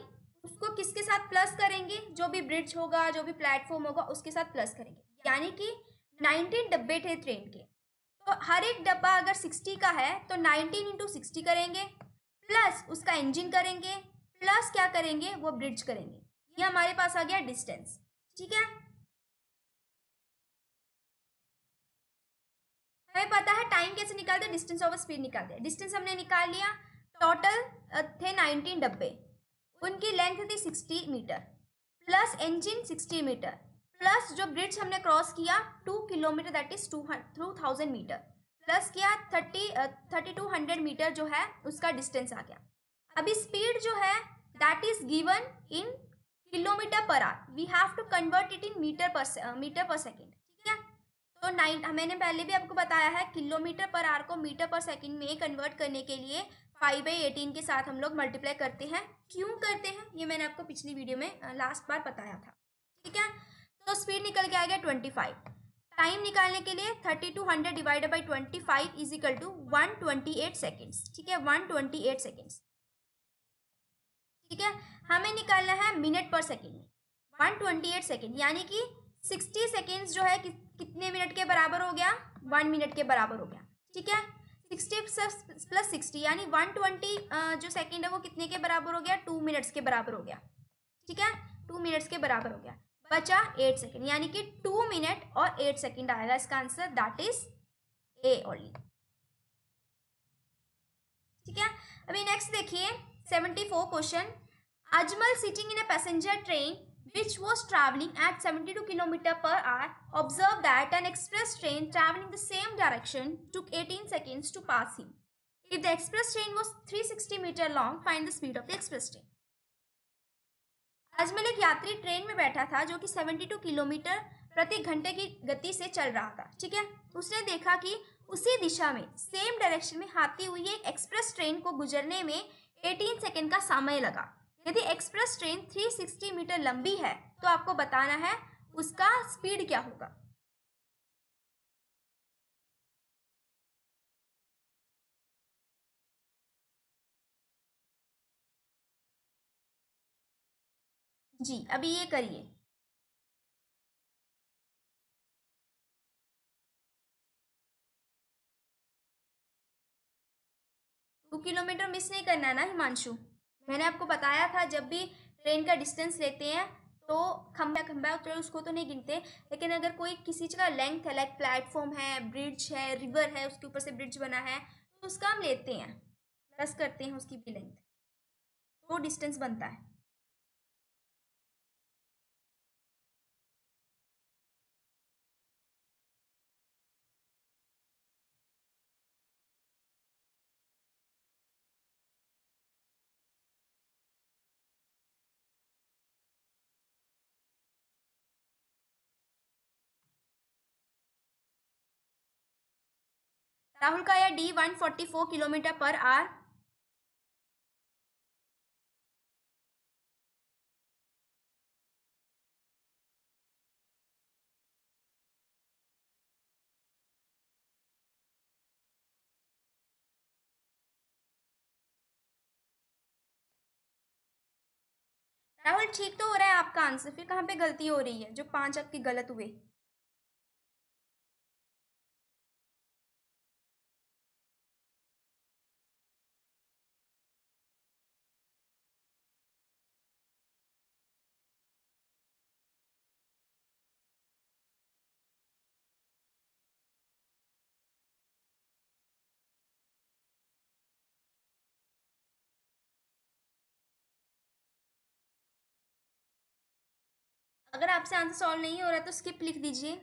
उसको किसके साथ प्लस करेंगे? जो भी ब्रिज होगा, जो भी प्लेटफॉर्म होगा, उसके साथ प्लस करेंगे। यानी कि नाइनटीन डब्बे थे ट्रेन के। तो हर एक डब्बा अगर सिक्सटी का है तो नाइनटीन इंटू सिक्सटी करेंगे प्लस उसका इंजन करेंगे प्लस क्या करेंगे? वो ब्रिज करेंगे। ये हमारे पास आ गया डिस्टेंस ठीक है? हमें पता है टाइम कैसे निकालते हैं? डिस्टेंस ओवर स्पीड निकालते हैं। डिस्टेंस हमने निकाल लिया। टोटल थे नाइनटीन डब्बे। उनकी लेंथ थी sixty metre plus engine sixty metre plus जो ब्रिज हमने क्रॉस किया two kilometre that is two two thousand metre plus किया thirty thirty two hundred metre जो है, उसका डिस्टेंस आ गया। अभी स्पीड जो है that is given in kilometre per hour we have to convert it in metre per metre per second तो nine, मैंने पहले भी आपको बताया है, किलोमीटर पर आर को मीटर पर सेकेंड में कन्वर्ट करने के लिए फाइव बाई एटीन के साथ हम लोग मल्टीप्लाई करते हैं। क्यों करते हैं? ये मैंने आपको पिछली वीडियो में लास्ट बार बताया था। ठीक है? तो स्पीड निकल के आ गया ट्वेंटी फाइव टाइम निकालने के लिए thirty two hundred divided by twenty five is equal to one twenty eight seconds ठीक है? वन ट्वेंटी एट सेकेंड्स ठीक है? हमें निकालना है मिनट पर सेकेंड में। वन ट्वेंटी एट सेकेंड यानी कि सिक्सटी सेकेंड्स जो है कि, कितने मिनट के बराबर हो गया? वन मिनट के बराबर हो गया। ठीक है? सिक्सटी प्लस सिक्सटी यानी वन ट्वेंटी जो सेकेंड है वो कितने के बराबर हो गया? टू मिनट्स के बराबर हो गया। ठीक है? टू मिनट्स के बराबर हो गया। बचा एट सेकेंड यानी कि टू मिनट और एट सेकेंड आएगा। इसका answer that is A only ठीक है? अभी नेक्स्ट देखिए seventy four question Ajmal sitting in a passenger train which was traveling at 72 km per hour observed that an express train traveling the same direction took 18 seconds to pass him. If the express train was 360 meter long, find the speed of the express train. Ajmal एक यात्री train में बैठा था जो कि 72 kilometre प्रति घंटे की गति से चल रहा था ठीक है उसने देखा कि उसी दिशा में सेम डायरेक्शन में आती हुई एक एक्सप्रेस ट्रेन को गुजरने में 18 सेकंड का समय लगा यदि एक्सप्रेस ट्रेन 360 मीटर लंबी है तो आपको बताना है उसका स्पीड क्या होगा। जी, अभी ये करिए। किलोमीटर मिस नहीं करना है ना, हिमांशु? मैंने आपको बताया था, जब भी ट्रेन का डिस्टेंस लेते हैं तो खंबा खंबा तो उसको तो नहीं गिनते, लेकिन अगर कोई किसी चीज़ का लेंथ है लाइक प्लेटफॉर्म है ब्रिज है रिवर है, उसके ऊपर से ब्रिज बना है तो उसका हम लेते हैं। प्लस करते हैं उसकी भी लेंथ तो डिस्टेंस बनता है। राहुल का आया D one forty four kilometre per hour Rahul, ठीक तो हो रहा है आपका आंसर फिर कहाँ पे गलती हो रही है? जो पाँच आपके गलत हुए। अगर आपसे आंसर सॉल्व नहीं हो रहा तो स्किप लिख दीजिए।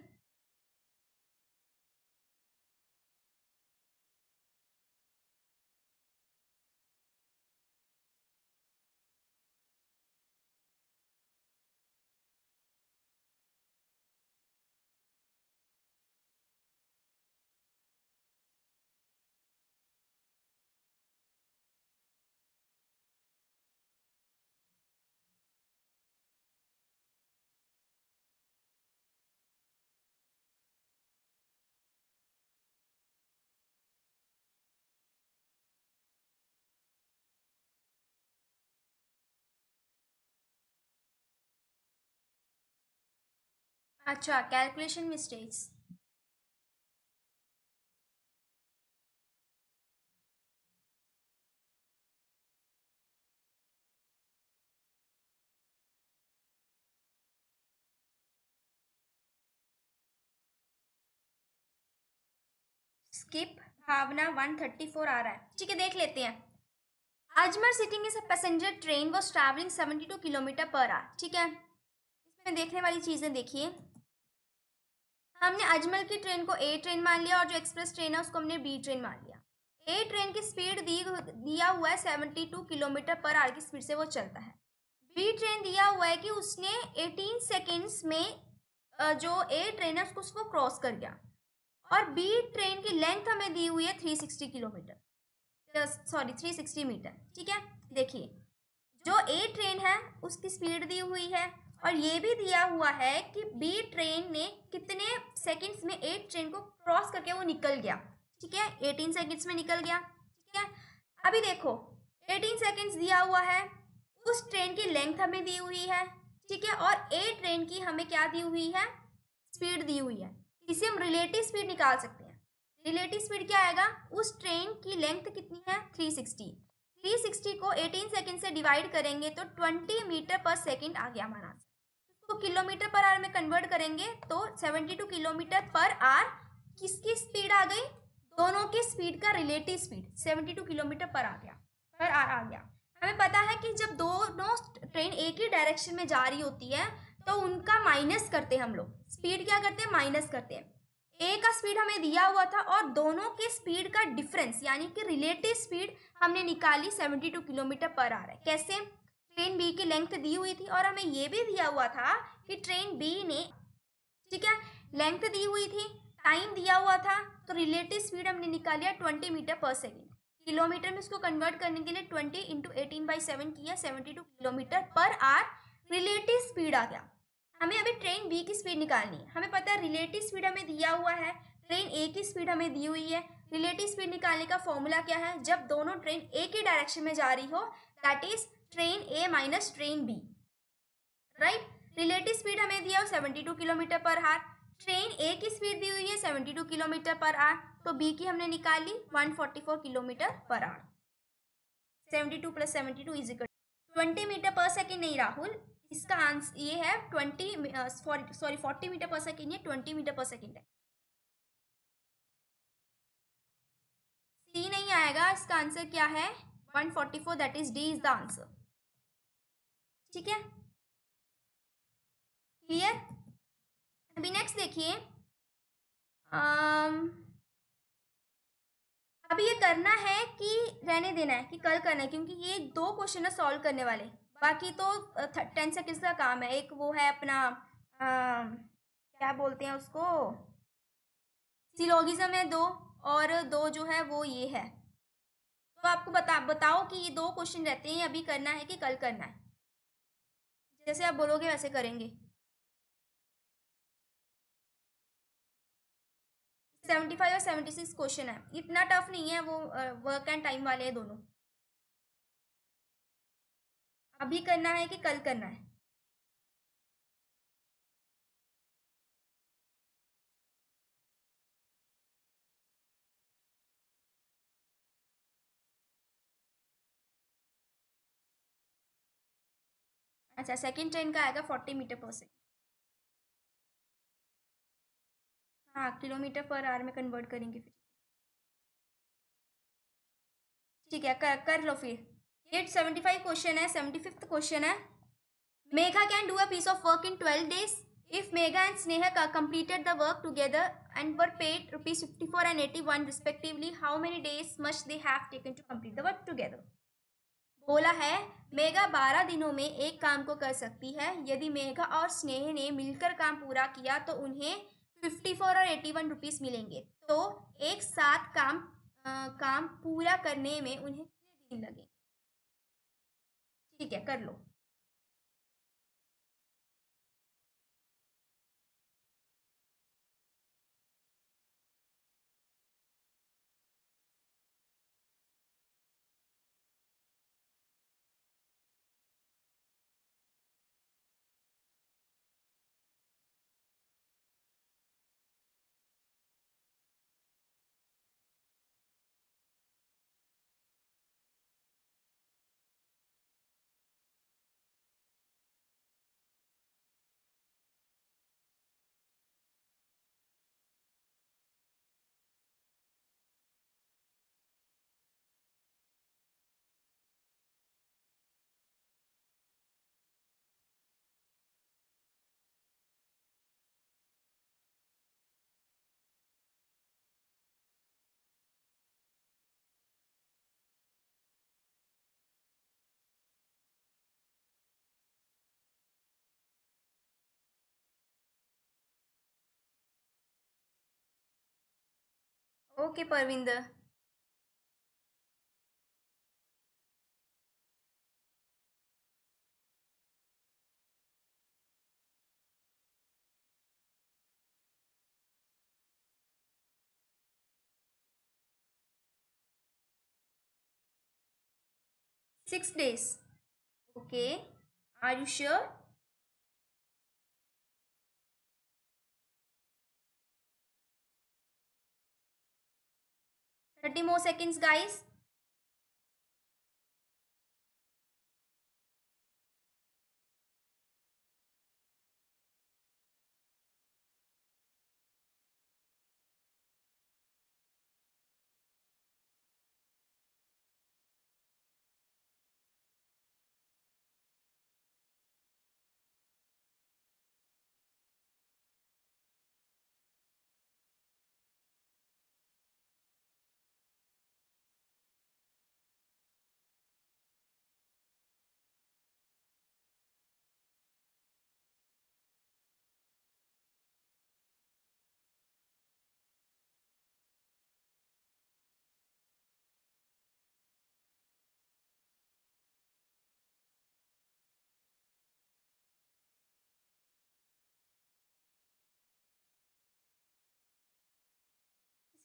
अच्छा calculation mistakes skip Bhavna one thirty four आ रहा है। ठीक है, देख लेते हैं। Ajmal sitting is a passenger train was travelling seventy two kilometre per hour ठीक है? में देखने वाली चीज़ें देखिए। हमने अजमल की ट्रेन को ए ट्रेन मान लिया और जो एक्सप्रेस ट्रेन है उसको हमने बी ट्रेन मान लिया। ए ट्रेन की स्पीड दी दिया हुआ है seventy two kilometre per hour की स्पीड से वो चलता है। बी ट्रेन दिया हुआ है कि उसने एटीन सेकेंड्स में जो ए ट्रेन है उसको उसको क्रॉस कर गया और बी ट्रेन की लेंथ हमें दी हुई है three sixty kilometre. Sorry three sixty metre ठीक है? देखिए, जो ए ट्रेन है, उसकी स्पीड दी हुई है और ये भी दिया हुआ है कि बी ट्रेन ने कितने सेकंड्स में ए ट्रेन को क्रॉस करके वो निकल गया। ठीक है? एटीन सेकंड्स में निकल गया। ठीक है? अभी देखो एटीन सेकंड्स दिया हुआ है, उस ट्रेन की लेंथ हमें दी हुई है। ठीक है? और ए ट्रेन की हमें क्या दी हुई है? स्पीड दी हुई है। इसे हम रिलेटिव स्पीड निकाल सकते हैं। रिलेटिव स्पीड क्या आएगा? उस ट्रेन की लेंथ कितनी है? थ्री सिक्सटी थ्री सिक्सटी को एटीन सेकेंड से डिवाइड करेंगे तो ट्वेंटी मीटर पर सेकेंड आ गया हमारा। तो किलोमीटर पर आवर में कन्वर्ट करेंगे तो 72 किलोमीटर पर आर किसकी स्पीड आ गई? दोनों की स्पीड का रिलेटिव स्पीड 72 किलोमीटर पर आ गया, पर आर आ गया। हमें पता है कि जब दोनों ट्रेन एक ही डायरेक्शन में जा रही होती है तो उनका माइनस करते हैं हम लोग। स्पीड क्या करते हैं? माइनस करते हैं। ए का स्पीड हमें दिया हुआ था और दोनों के स्पीड का डिफरेंस यानी कि रिलेटिव स्पीड हमने निकाली 72 किलोमीटर पर आ रहा है कैसे? ट्रेन बी की लेंथ दी हुई थी और हमें ये भी दिया हुआ था कि ट्रेन बी ने, ठीक है, लेंथ दी हुई थी, टाइम दिया हुआ था तो रिलेटिव स्पीड हमने निकालिया twenty metre per second. Kilometre में इसको कन्वर्ट करने के लिए twenty into eighteen by seven किया, seventy two kilometre per hour relative speed आ गया। हमें अभी ट्रेन बी की स्पीड निकालनी है। हमें पता है रिलेटिव स्पीड हमें दिया हुआ है, ट्रेन ए की स्पीड हमें दी हुई है। रिलेटिव स्पीड निकालने का फॉर्मूला क्या है? जब दोनों ट्रेन ए के डायरेक्शन में जा रही हो, that is train A minus train B right relative speed हमें दिया हो सेवेंटी टू किलोमीटर पर हार ट्रेन ए की स्पीड दी हुई है seventy two kilometre per hour तो बी की हमने निकाली one forty four kilometre per hour seventy two plus seventy two is equal twenty metre per second नहीं राहुल. इसका आंसर ये है twenty sorry forty metre per second ये ट्वेंटी मीटर पर सेकेंड है. सी नहीं आएगा, इसका आंसर क्या है? 144 that is D is the answer ठीक है? क्लियर अभी नेक्स्ट देखिए। अभी ये करना है कि रहने देना है कि कल करना है क्योंकि ये दो क्वेश्चन है सॉल्व करने वाले बाकी तो टेन सेकेंड्स का काम है। एक वो है अपना आ, क्या बोलते हैं उसको? सिलोगिज्म है दो और दो जो है वो ये है। तो आपको बता बताओ कि ये दो क्वेश्चन रहते हैं, अभी करना है कि कल करना है? जैसे आप बोलोगे, वैसे करेंगे। सेवेंटी फाइव और सेवेंटी सिक्स क्वेश्चन है। इतना टफ नहीं है, वो वर्क एंड टाइम वाले हैं दोनों। अभी करना है कि कल करना है? अच्छा सेकेंड ट्रेन का आएगा फोर्टी मीटर पर सेकेंड हाँ किलोमीटर पर आवर में कन्वर्ट करेंगे फिर। ठीक है, कर कर लो फिर। ये सेवेंटी फाइव क्वेश्चन है सेवेंटी फिफ्थ क्वेश्चन है। Megha can do a piece of work in twelve days if Megha and Sneha completed the work together and were paid rupees fifty four and eighty one respectively how many days must they have taken to complete the work together बोला है मेघा बारह दिनों में एक काम को कर सकती है। यदि मेघा और स्नेह ने मिलकर काम पूरा किया तो उन्हें फिफ्टी फोर और एटी वन रुपीज़ मिलेंगे। तो एक साथ काम आ, काम पूरा करने में उन्हें कितने दिन लगे ठीक है कर लो। Okay, Parvinder. Six days. Okay. Are you sure? Thirty more seconds, guys.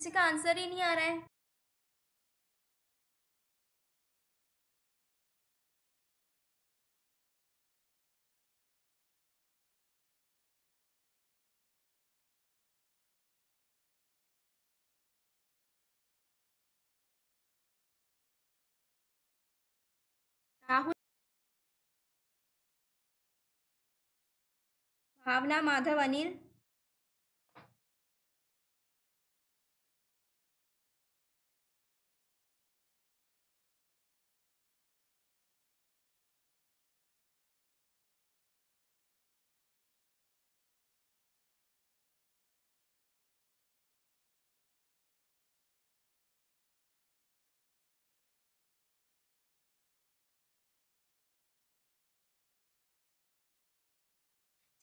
किसी का आंसर ही नहीं आ रहा है। राहुल। भावना माधव अनिल।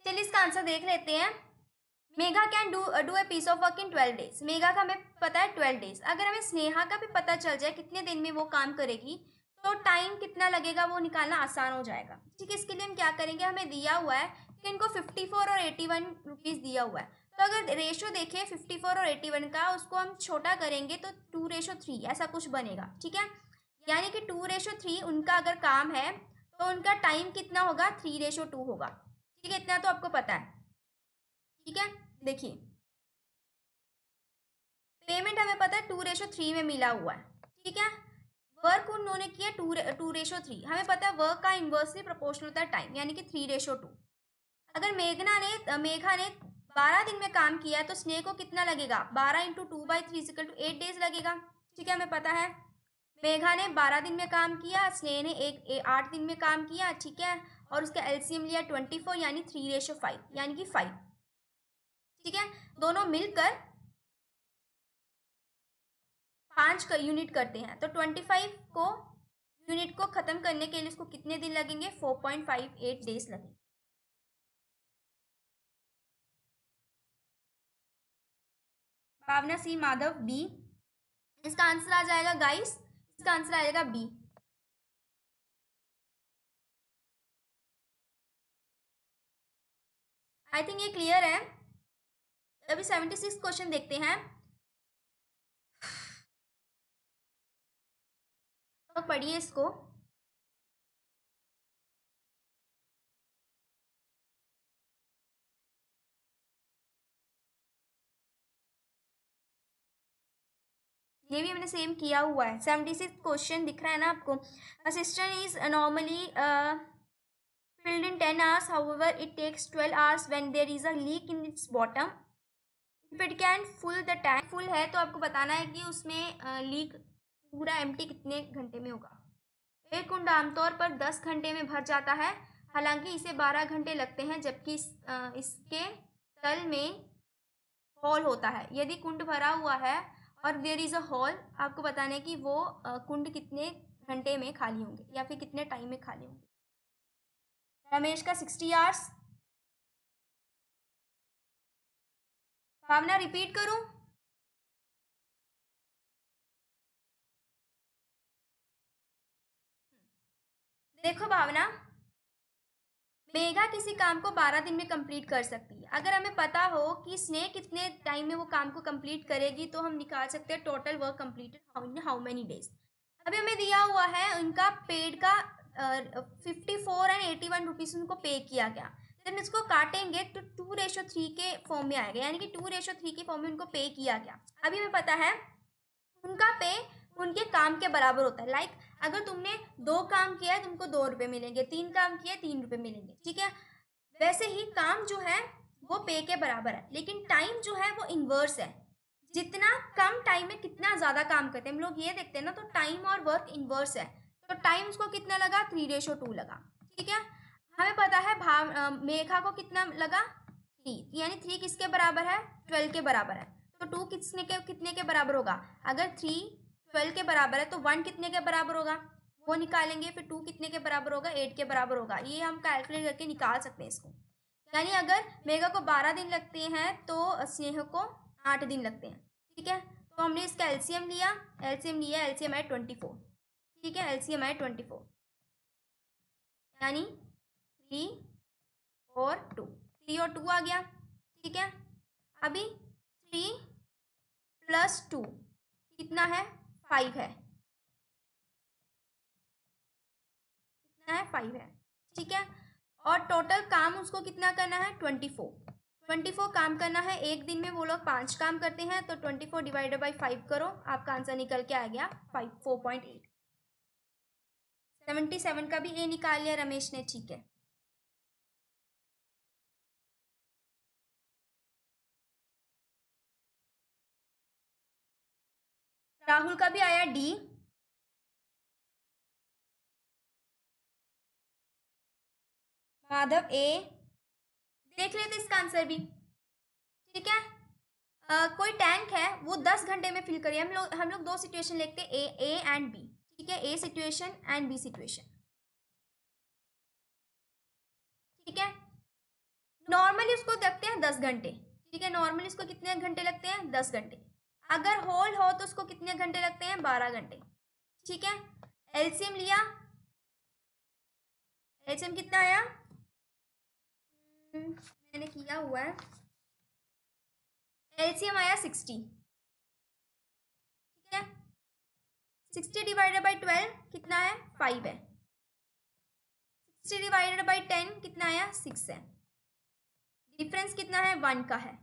चलिए इसका आंसर देख लेते हैं। Megha can do do a piece of work in twelve days Megha का हमें पता है ट्वेल्व डेज़ अगर हमें स्नेहा का भी पता चल जाए कितने दिन में वो काम करेगी तो टाइम कितना लगेगा वो निकालना आसान हो जाएगा। ठीक है, इसके लिए हम क्या करेंगे? हमें दिया हुआ है कि इनको फिफ्टी फोर और एटी वन रुपीज़ दिया हुआ है। तो अगर रेशो देखें फिफ्टी फोर और एटी वन का, उसको हम छोटा करेंगे तो टू रेशो थ्री ऐसा कुछ बनेगा। ठीक है? यानी कि टू रेशो थ्री उनका अगर काम है तो उनका टाइम कितना होगा? थ्री रेशो टू होगा। ठीक है, इतना तो आपको पता है। ठीक है, देखिए। पेमेंट हमें पता है टू रेशो थ्री में मिला हुआ है, ठीक है? वर्क उन्होंने किया टू टू रेशो थ्री हमें पता है वर्क का इन्वर्सली प्रोपोर्शनल होता है टाइम यानी कि थ्री रेशो टू अगर मेघना ने, मेघा ने बारह दिन में काम किया तो स्नेह को कितना लगेगा? बारह into two by three sickle to eight days लगेगा। ठीक है, हमें पता है। मेघा ने बारह दिन में काम किया, स्नेह ने एक आठ दिन में काम किया, ठीक है? और उसका एलसीएम लिया ट्वेंटी फोर यानी थ्री रेशो फाइव यानी कि फाइव ठीक है? दोनों मिलकर पाँच का यूनिट करते हैं। तो ट्वेंटी फाइव को यूनिट को ख़त्म करने के लिए उसको कितने दिन लगेंगे? Four point five eight days लगेंगे। भावना सी माधव बी इसका आंसर आ जाएगा गाइस इसका आंसर आ जाएगा बी आई थिंक ये क्लियर है। अभी सेवेंटी सिक्स क्वेश्चन देखते हैं। तो पढ़िए इसको। ये भी हमने सेम किया हुआ है। सेवेंटी सिक्स क्वेश्चन दिख रहा है ना आपको। Assistant is normally filled in 10 hours. However it takes 12 hours when there is a leak in its bottom. If it can full the tank full है तो आपको बताना है कि उसमें लीक पूरा एम्प्टी कितने घंटे में होगा। एक कुंड आमतौर पर 10 घंटे में भर जाता है। हालाँकि इसे 12 घंटे लगते हैं जबकि इस, इसके तल में हॉल होता है। यदि कुंड भरा हुआ है और देर इज़ अ हॉल आपको बताना है कि वो कुंड कितने घंटे में खाली होंगे या फिर कितने टाइम में खाली होंगे। रमेश का सिक्सटी आवर्स। भावना रिपीट करूँ? देखो भावना, मेघा किसी काम को बारह दिन में कंप्लीट कर सकती है। अगर हमें पता हो कि स्नेह कितने टाइम में वो काम को कंप्लीट करेगी तो हम निकाल सकते हैं total work completed how in how many days अभी हमें दिया हुआ है उनका पेड का fifty four and eighty one rupees उनको पे किया गया। जब इसको काटेंगे तो टू रेशो थ्री के फॉर्म में आएगा, यानी कि टू रेशो थ्री के फॉर्म में उनको पे किया गया। अभी हमें पता है, उनका पे उनके काम के बराबर होता है। लाइक अगर तुमने दो काम किया है, तुमको दो रुपये मिलेंगे, तीन काम किया है, तीन रुपये मिलेंगे, ठीक है? वैसे ही काम जो है, वो पे के बराबर है। लेकिन टाइम जो है, वो इन्वर्स है। जितना कम टाइम में कितना ज़्यादा काम करते हैं, हम लोग ये देखते हैं ना तो टाइम और वर्क इन्वर्स है। तो टाइम उसको कितना लगा? थ्री रेशो टू लगा। ठीक है? हमें पता है भाव मेघा को कितना लगा? थ्री। यानी थ्री किसके बराबर है? ट्वेल्व के बराबर है। तो टू किसने के, कितने के बराबर होगा? अगर थ्री ट्वेल्व के बराबर है तो वन कितने के बराबर होगा? वो निकालेंगे, फिर टू कितने के बराबर होगा? एट के बराबर होगा। ये हम कैलकुलेट करके निकाल सकते हैं इसको। यानी अगर मेघा को बारह दिन लगते हैं तो स्नेह को आठ दिन लगते हैं। ठीक है? तो हमने इसका एलसीएम लिया। एलसीएम लिया एलसीएम है ट्वेंटी फोर। ठीक है एलसीएम है ट्वेंटी फोर यानी थ्री और टू थ्री और टू आ गया, ठीक है? अभी थ्री प्लस टू कितना है? फाइव है। कितना है? फाइव है। ठीक है? और टोटल काम उसको कितना करना है? ट्वेंटी फोर ट्वेंटी फोर काम करना है, एक दिन में वो लोग पाँच काम करते हैं तो twenty four divided by five करो, आपका आंसर निकल के आ गया five four point eight seventy seven का भी ए निकाल लिया रमेश ने ठीक है। राहुल का भी आया डी माधव ए देख लेते इसका आंसर भी। ठीक है? आ, कोई टैंक है वो दस घंटे में फिल करिए। हम लोग हम लोग दो सिचुएशन लेते ए ए एंड बी ठीक है A situation and B situation ठीक है? नॉर्मली उसको लगते हैं दस घंटे। ठीक है नॉर्मली उसको कितने घंटे लगते हैं? दस घंटे। अगर होल हो तो उसको कितने घंटे लगते हैं? बारह घंटे। ठीक है? एलसीएम लिया। एलसीएम कितना आया? मैंने किया हुआ है। एलसीएम आया सिक्सटी ठीक है सिक्सटी डिवाइडेड बाई ट्वेल्व कितना है? फाइव है। सिक्सटी डिवाइडेड बाई टेन कितना आया सिक्स है। डिफरेंस कितना है? वन का है।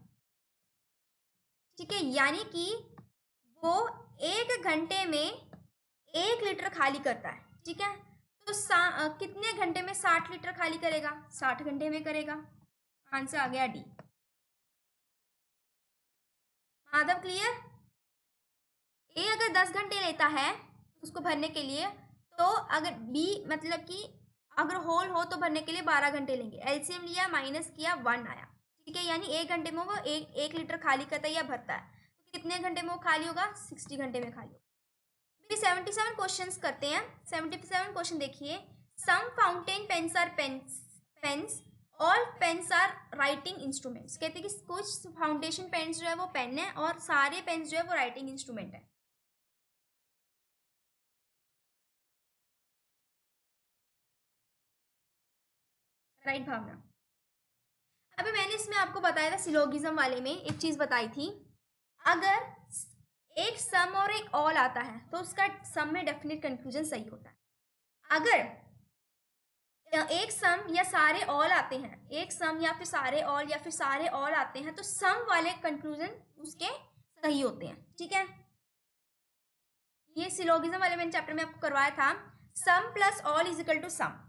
ठीक है यानी कि वो एक घंटे में एक लीटर खाली करता है। ठीक है तो सा, कितने घंटे में साठ लीटर खाली करेगा? साठ घंटे में करेगा। आंसर आ गया डी। माधव क्लियर? ए अगर दस घंटे लेता है उसको भरने के लिए तो अगर बी मतलब कि अगर होल हो तो भरने के लिए बारह घंटे लेंगे। एलसीएम लिया, माइनस किया, वन आया। ठीक है, यानी एक घंटे में वो एक एक लीटर खाली करता है या भरता है। तो कितने घंटे में वो खाली होगा? सिक्सटी घंटे में खाली होगा। फिर सेवेंटी सेवन क्वेश्चन करते हैं। सेवेंटी सेवन क्वेश्चन देखिए। Some fountain pens are pens pens, all pens are writing instruments. कहते हैं कि कुछ फाउंडेशन पेन्स जो है वो पेन है और सारे पेन्स जो है वो राइटिंग इंस्ट्रूमेंट है। राइट भावना। अभी मैंने इसमें आपको बताया था सिलोगिज्म वाले में एक चीज़ बताई थी। अगर एक सम और एक ऑल आता है तो उसका सम में डेफिनेट कंक्लूजन सही होता है। अगर एक सम या सारे ऑल आते हैं, एक सम या फिर सारे ऑल या फिर सारे ऑल आते हैं तो सम वाले कंक्लूजन उसके सही होते हैं, ठीक है? ये सिलोगिज्म वाले मैंने चैप्टर में आपको करवाया था। Some plus all is equal to some.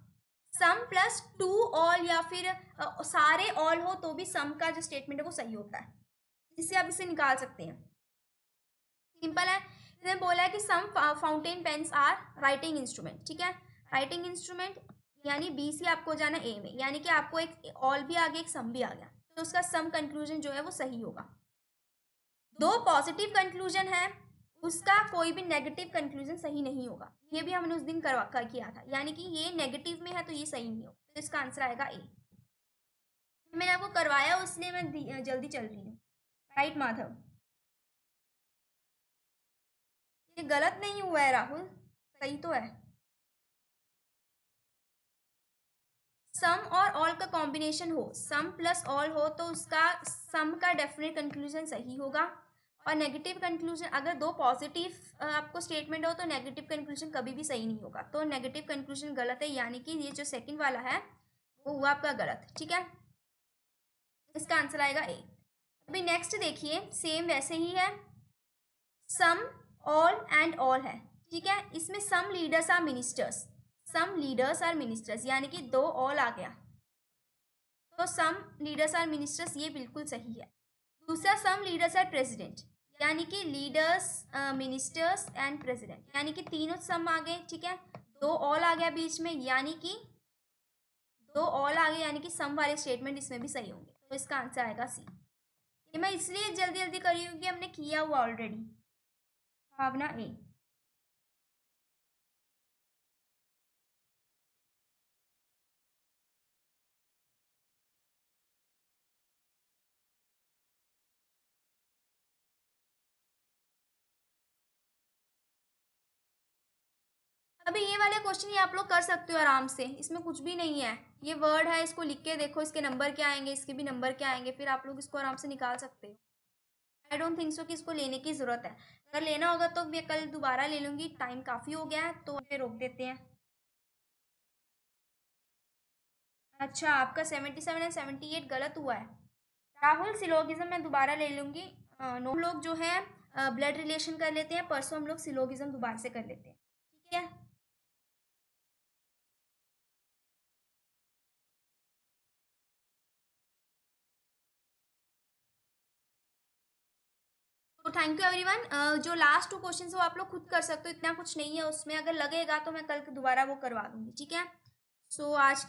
Some plus to all या फिर आ, सारे ऑल हो तो भी सम का जो स्टेटमेंट है वो सही होता है। जिससे आप इसे निकाल सकते हैं। सिंपल है। इसने बोला है कि some fountain pens are writing instrument ठीक है? राइटिंग इंस्ट्रूमेंट यानी बी से आपको जाना ए में यानी कि आपको एक ऑल भी आ गया एक सम भी आ गया। तो उसका सम कंक्लूजन जो है वो सही होगा। दो पॉजिटिव कंक्लूजन है। उसका कोई भी नेगेटिव कंक्लूजन सही नहीं होगा। ये भी हमने उस दिन करवा, कर किया था। यानी कि ये नेगेटिव में है तो ये सही नहीं होगा। तो इसका आंसर आएगा ए मैंने आपको करवाया उसलिए मैं जल्दी चल रही हूँ। राइट माधव? ये गलत नहीं हुआ है, राहुल। सही तो है। सम और ऑल का कॉम्बिनेशन हो। सम प्लस ऑल हो तो उसका सम का डेफिनेट कंक्लूजन सही होगा। और नेगेटिव कंक्लूजन अगर दो पॉजिटिव आपको स्टेटमेंट हो तो नेगेटिव कंक्लूजन कभी भी सही नहीं होगा। तो नेगेटिव कंक्लूजन गलत है, यानी कि ये जो सेकंड वाला है, वो हुआ आपका गलत, ठीक है? इसका आंसर आएगा ए अभी नेक्स्ट देखिए सेम वैसे ही है। सम ऑल एंड ऑल है, ठीक है? इसमें some leaders are ministers some leaders are ministers यानी कि दो ऑल आ गया। तो सम लीडर्स आर मिनिस्टर्स ये बिल्कुल सही है। दूसरा सम लीडर्स आर प्रेसिडेंट यानी कि लीडर्स मिनिस्टर्स एंड प्रेसिडेंट, यानी कि तीनों सम आ गए, ठीक है? दो ऑल आ गया बीच में, यानी कि दो ऑल आ गए, यानी कि सम वाले स्टेटमेंट इसमें भी सही होंगे तो इसका आंसर आएगा सी। ये मैं इसलिए जल्दी जल्दी करी हूँ कि हमने किया हुआ ऑलरेडी भावना ए। अभी ये वाले क्वेश्चन ही आप लोग कर सकते हो आराम से। इसमें कुछ भी नहीं है। ये वर्ड है, इसको लिख के देखो, इसके नंबर क्या आएँगे, इसके भी नंबर क्या आएँगे, फिर आप लोग इसको आराम से निकाल सकते हो। आई डोंट थिंक सो कि इसको लेने की ज़रूरत है। अगर लेना होगा तो मैं कल दोबारा ले लूँगी। टाइम काफ़ी हो गया है तो फिर रोक देते हैं। अच्छा आपका seventy seven and seventy eight गलत हुआ है। राहुल सिलोगिज्म मैं दोबारा ले लूँगी। नो लोग जो है ब्लड रिलेशन कर लेते हैं, परसों हम लोग सिलोगिज्म दोबारा से कर लेते हैं। ठीक है? थैंक यू एवरीवन जो लास्ट टू क्वेश्चन वो आप लोग खुद कर सकते हो इतना कुछ नहीं है उसमें। अगर लगेगा तो मैं कल दोबारा वो करवा दूँगी ठीक है? सो so, आज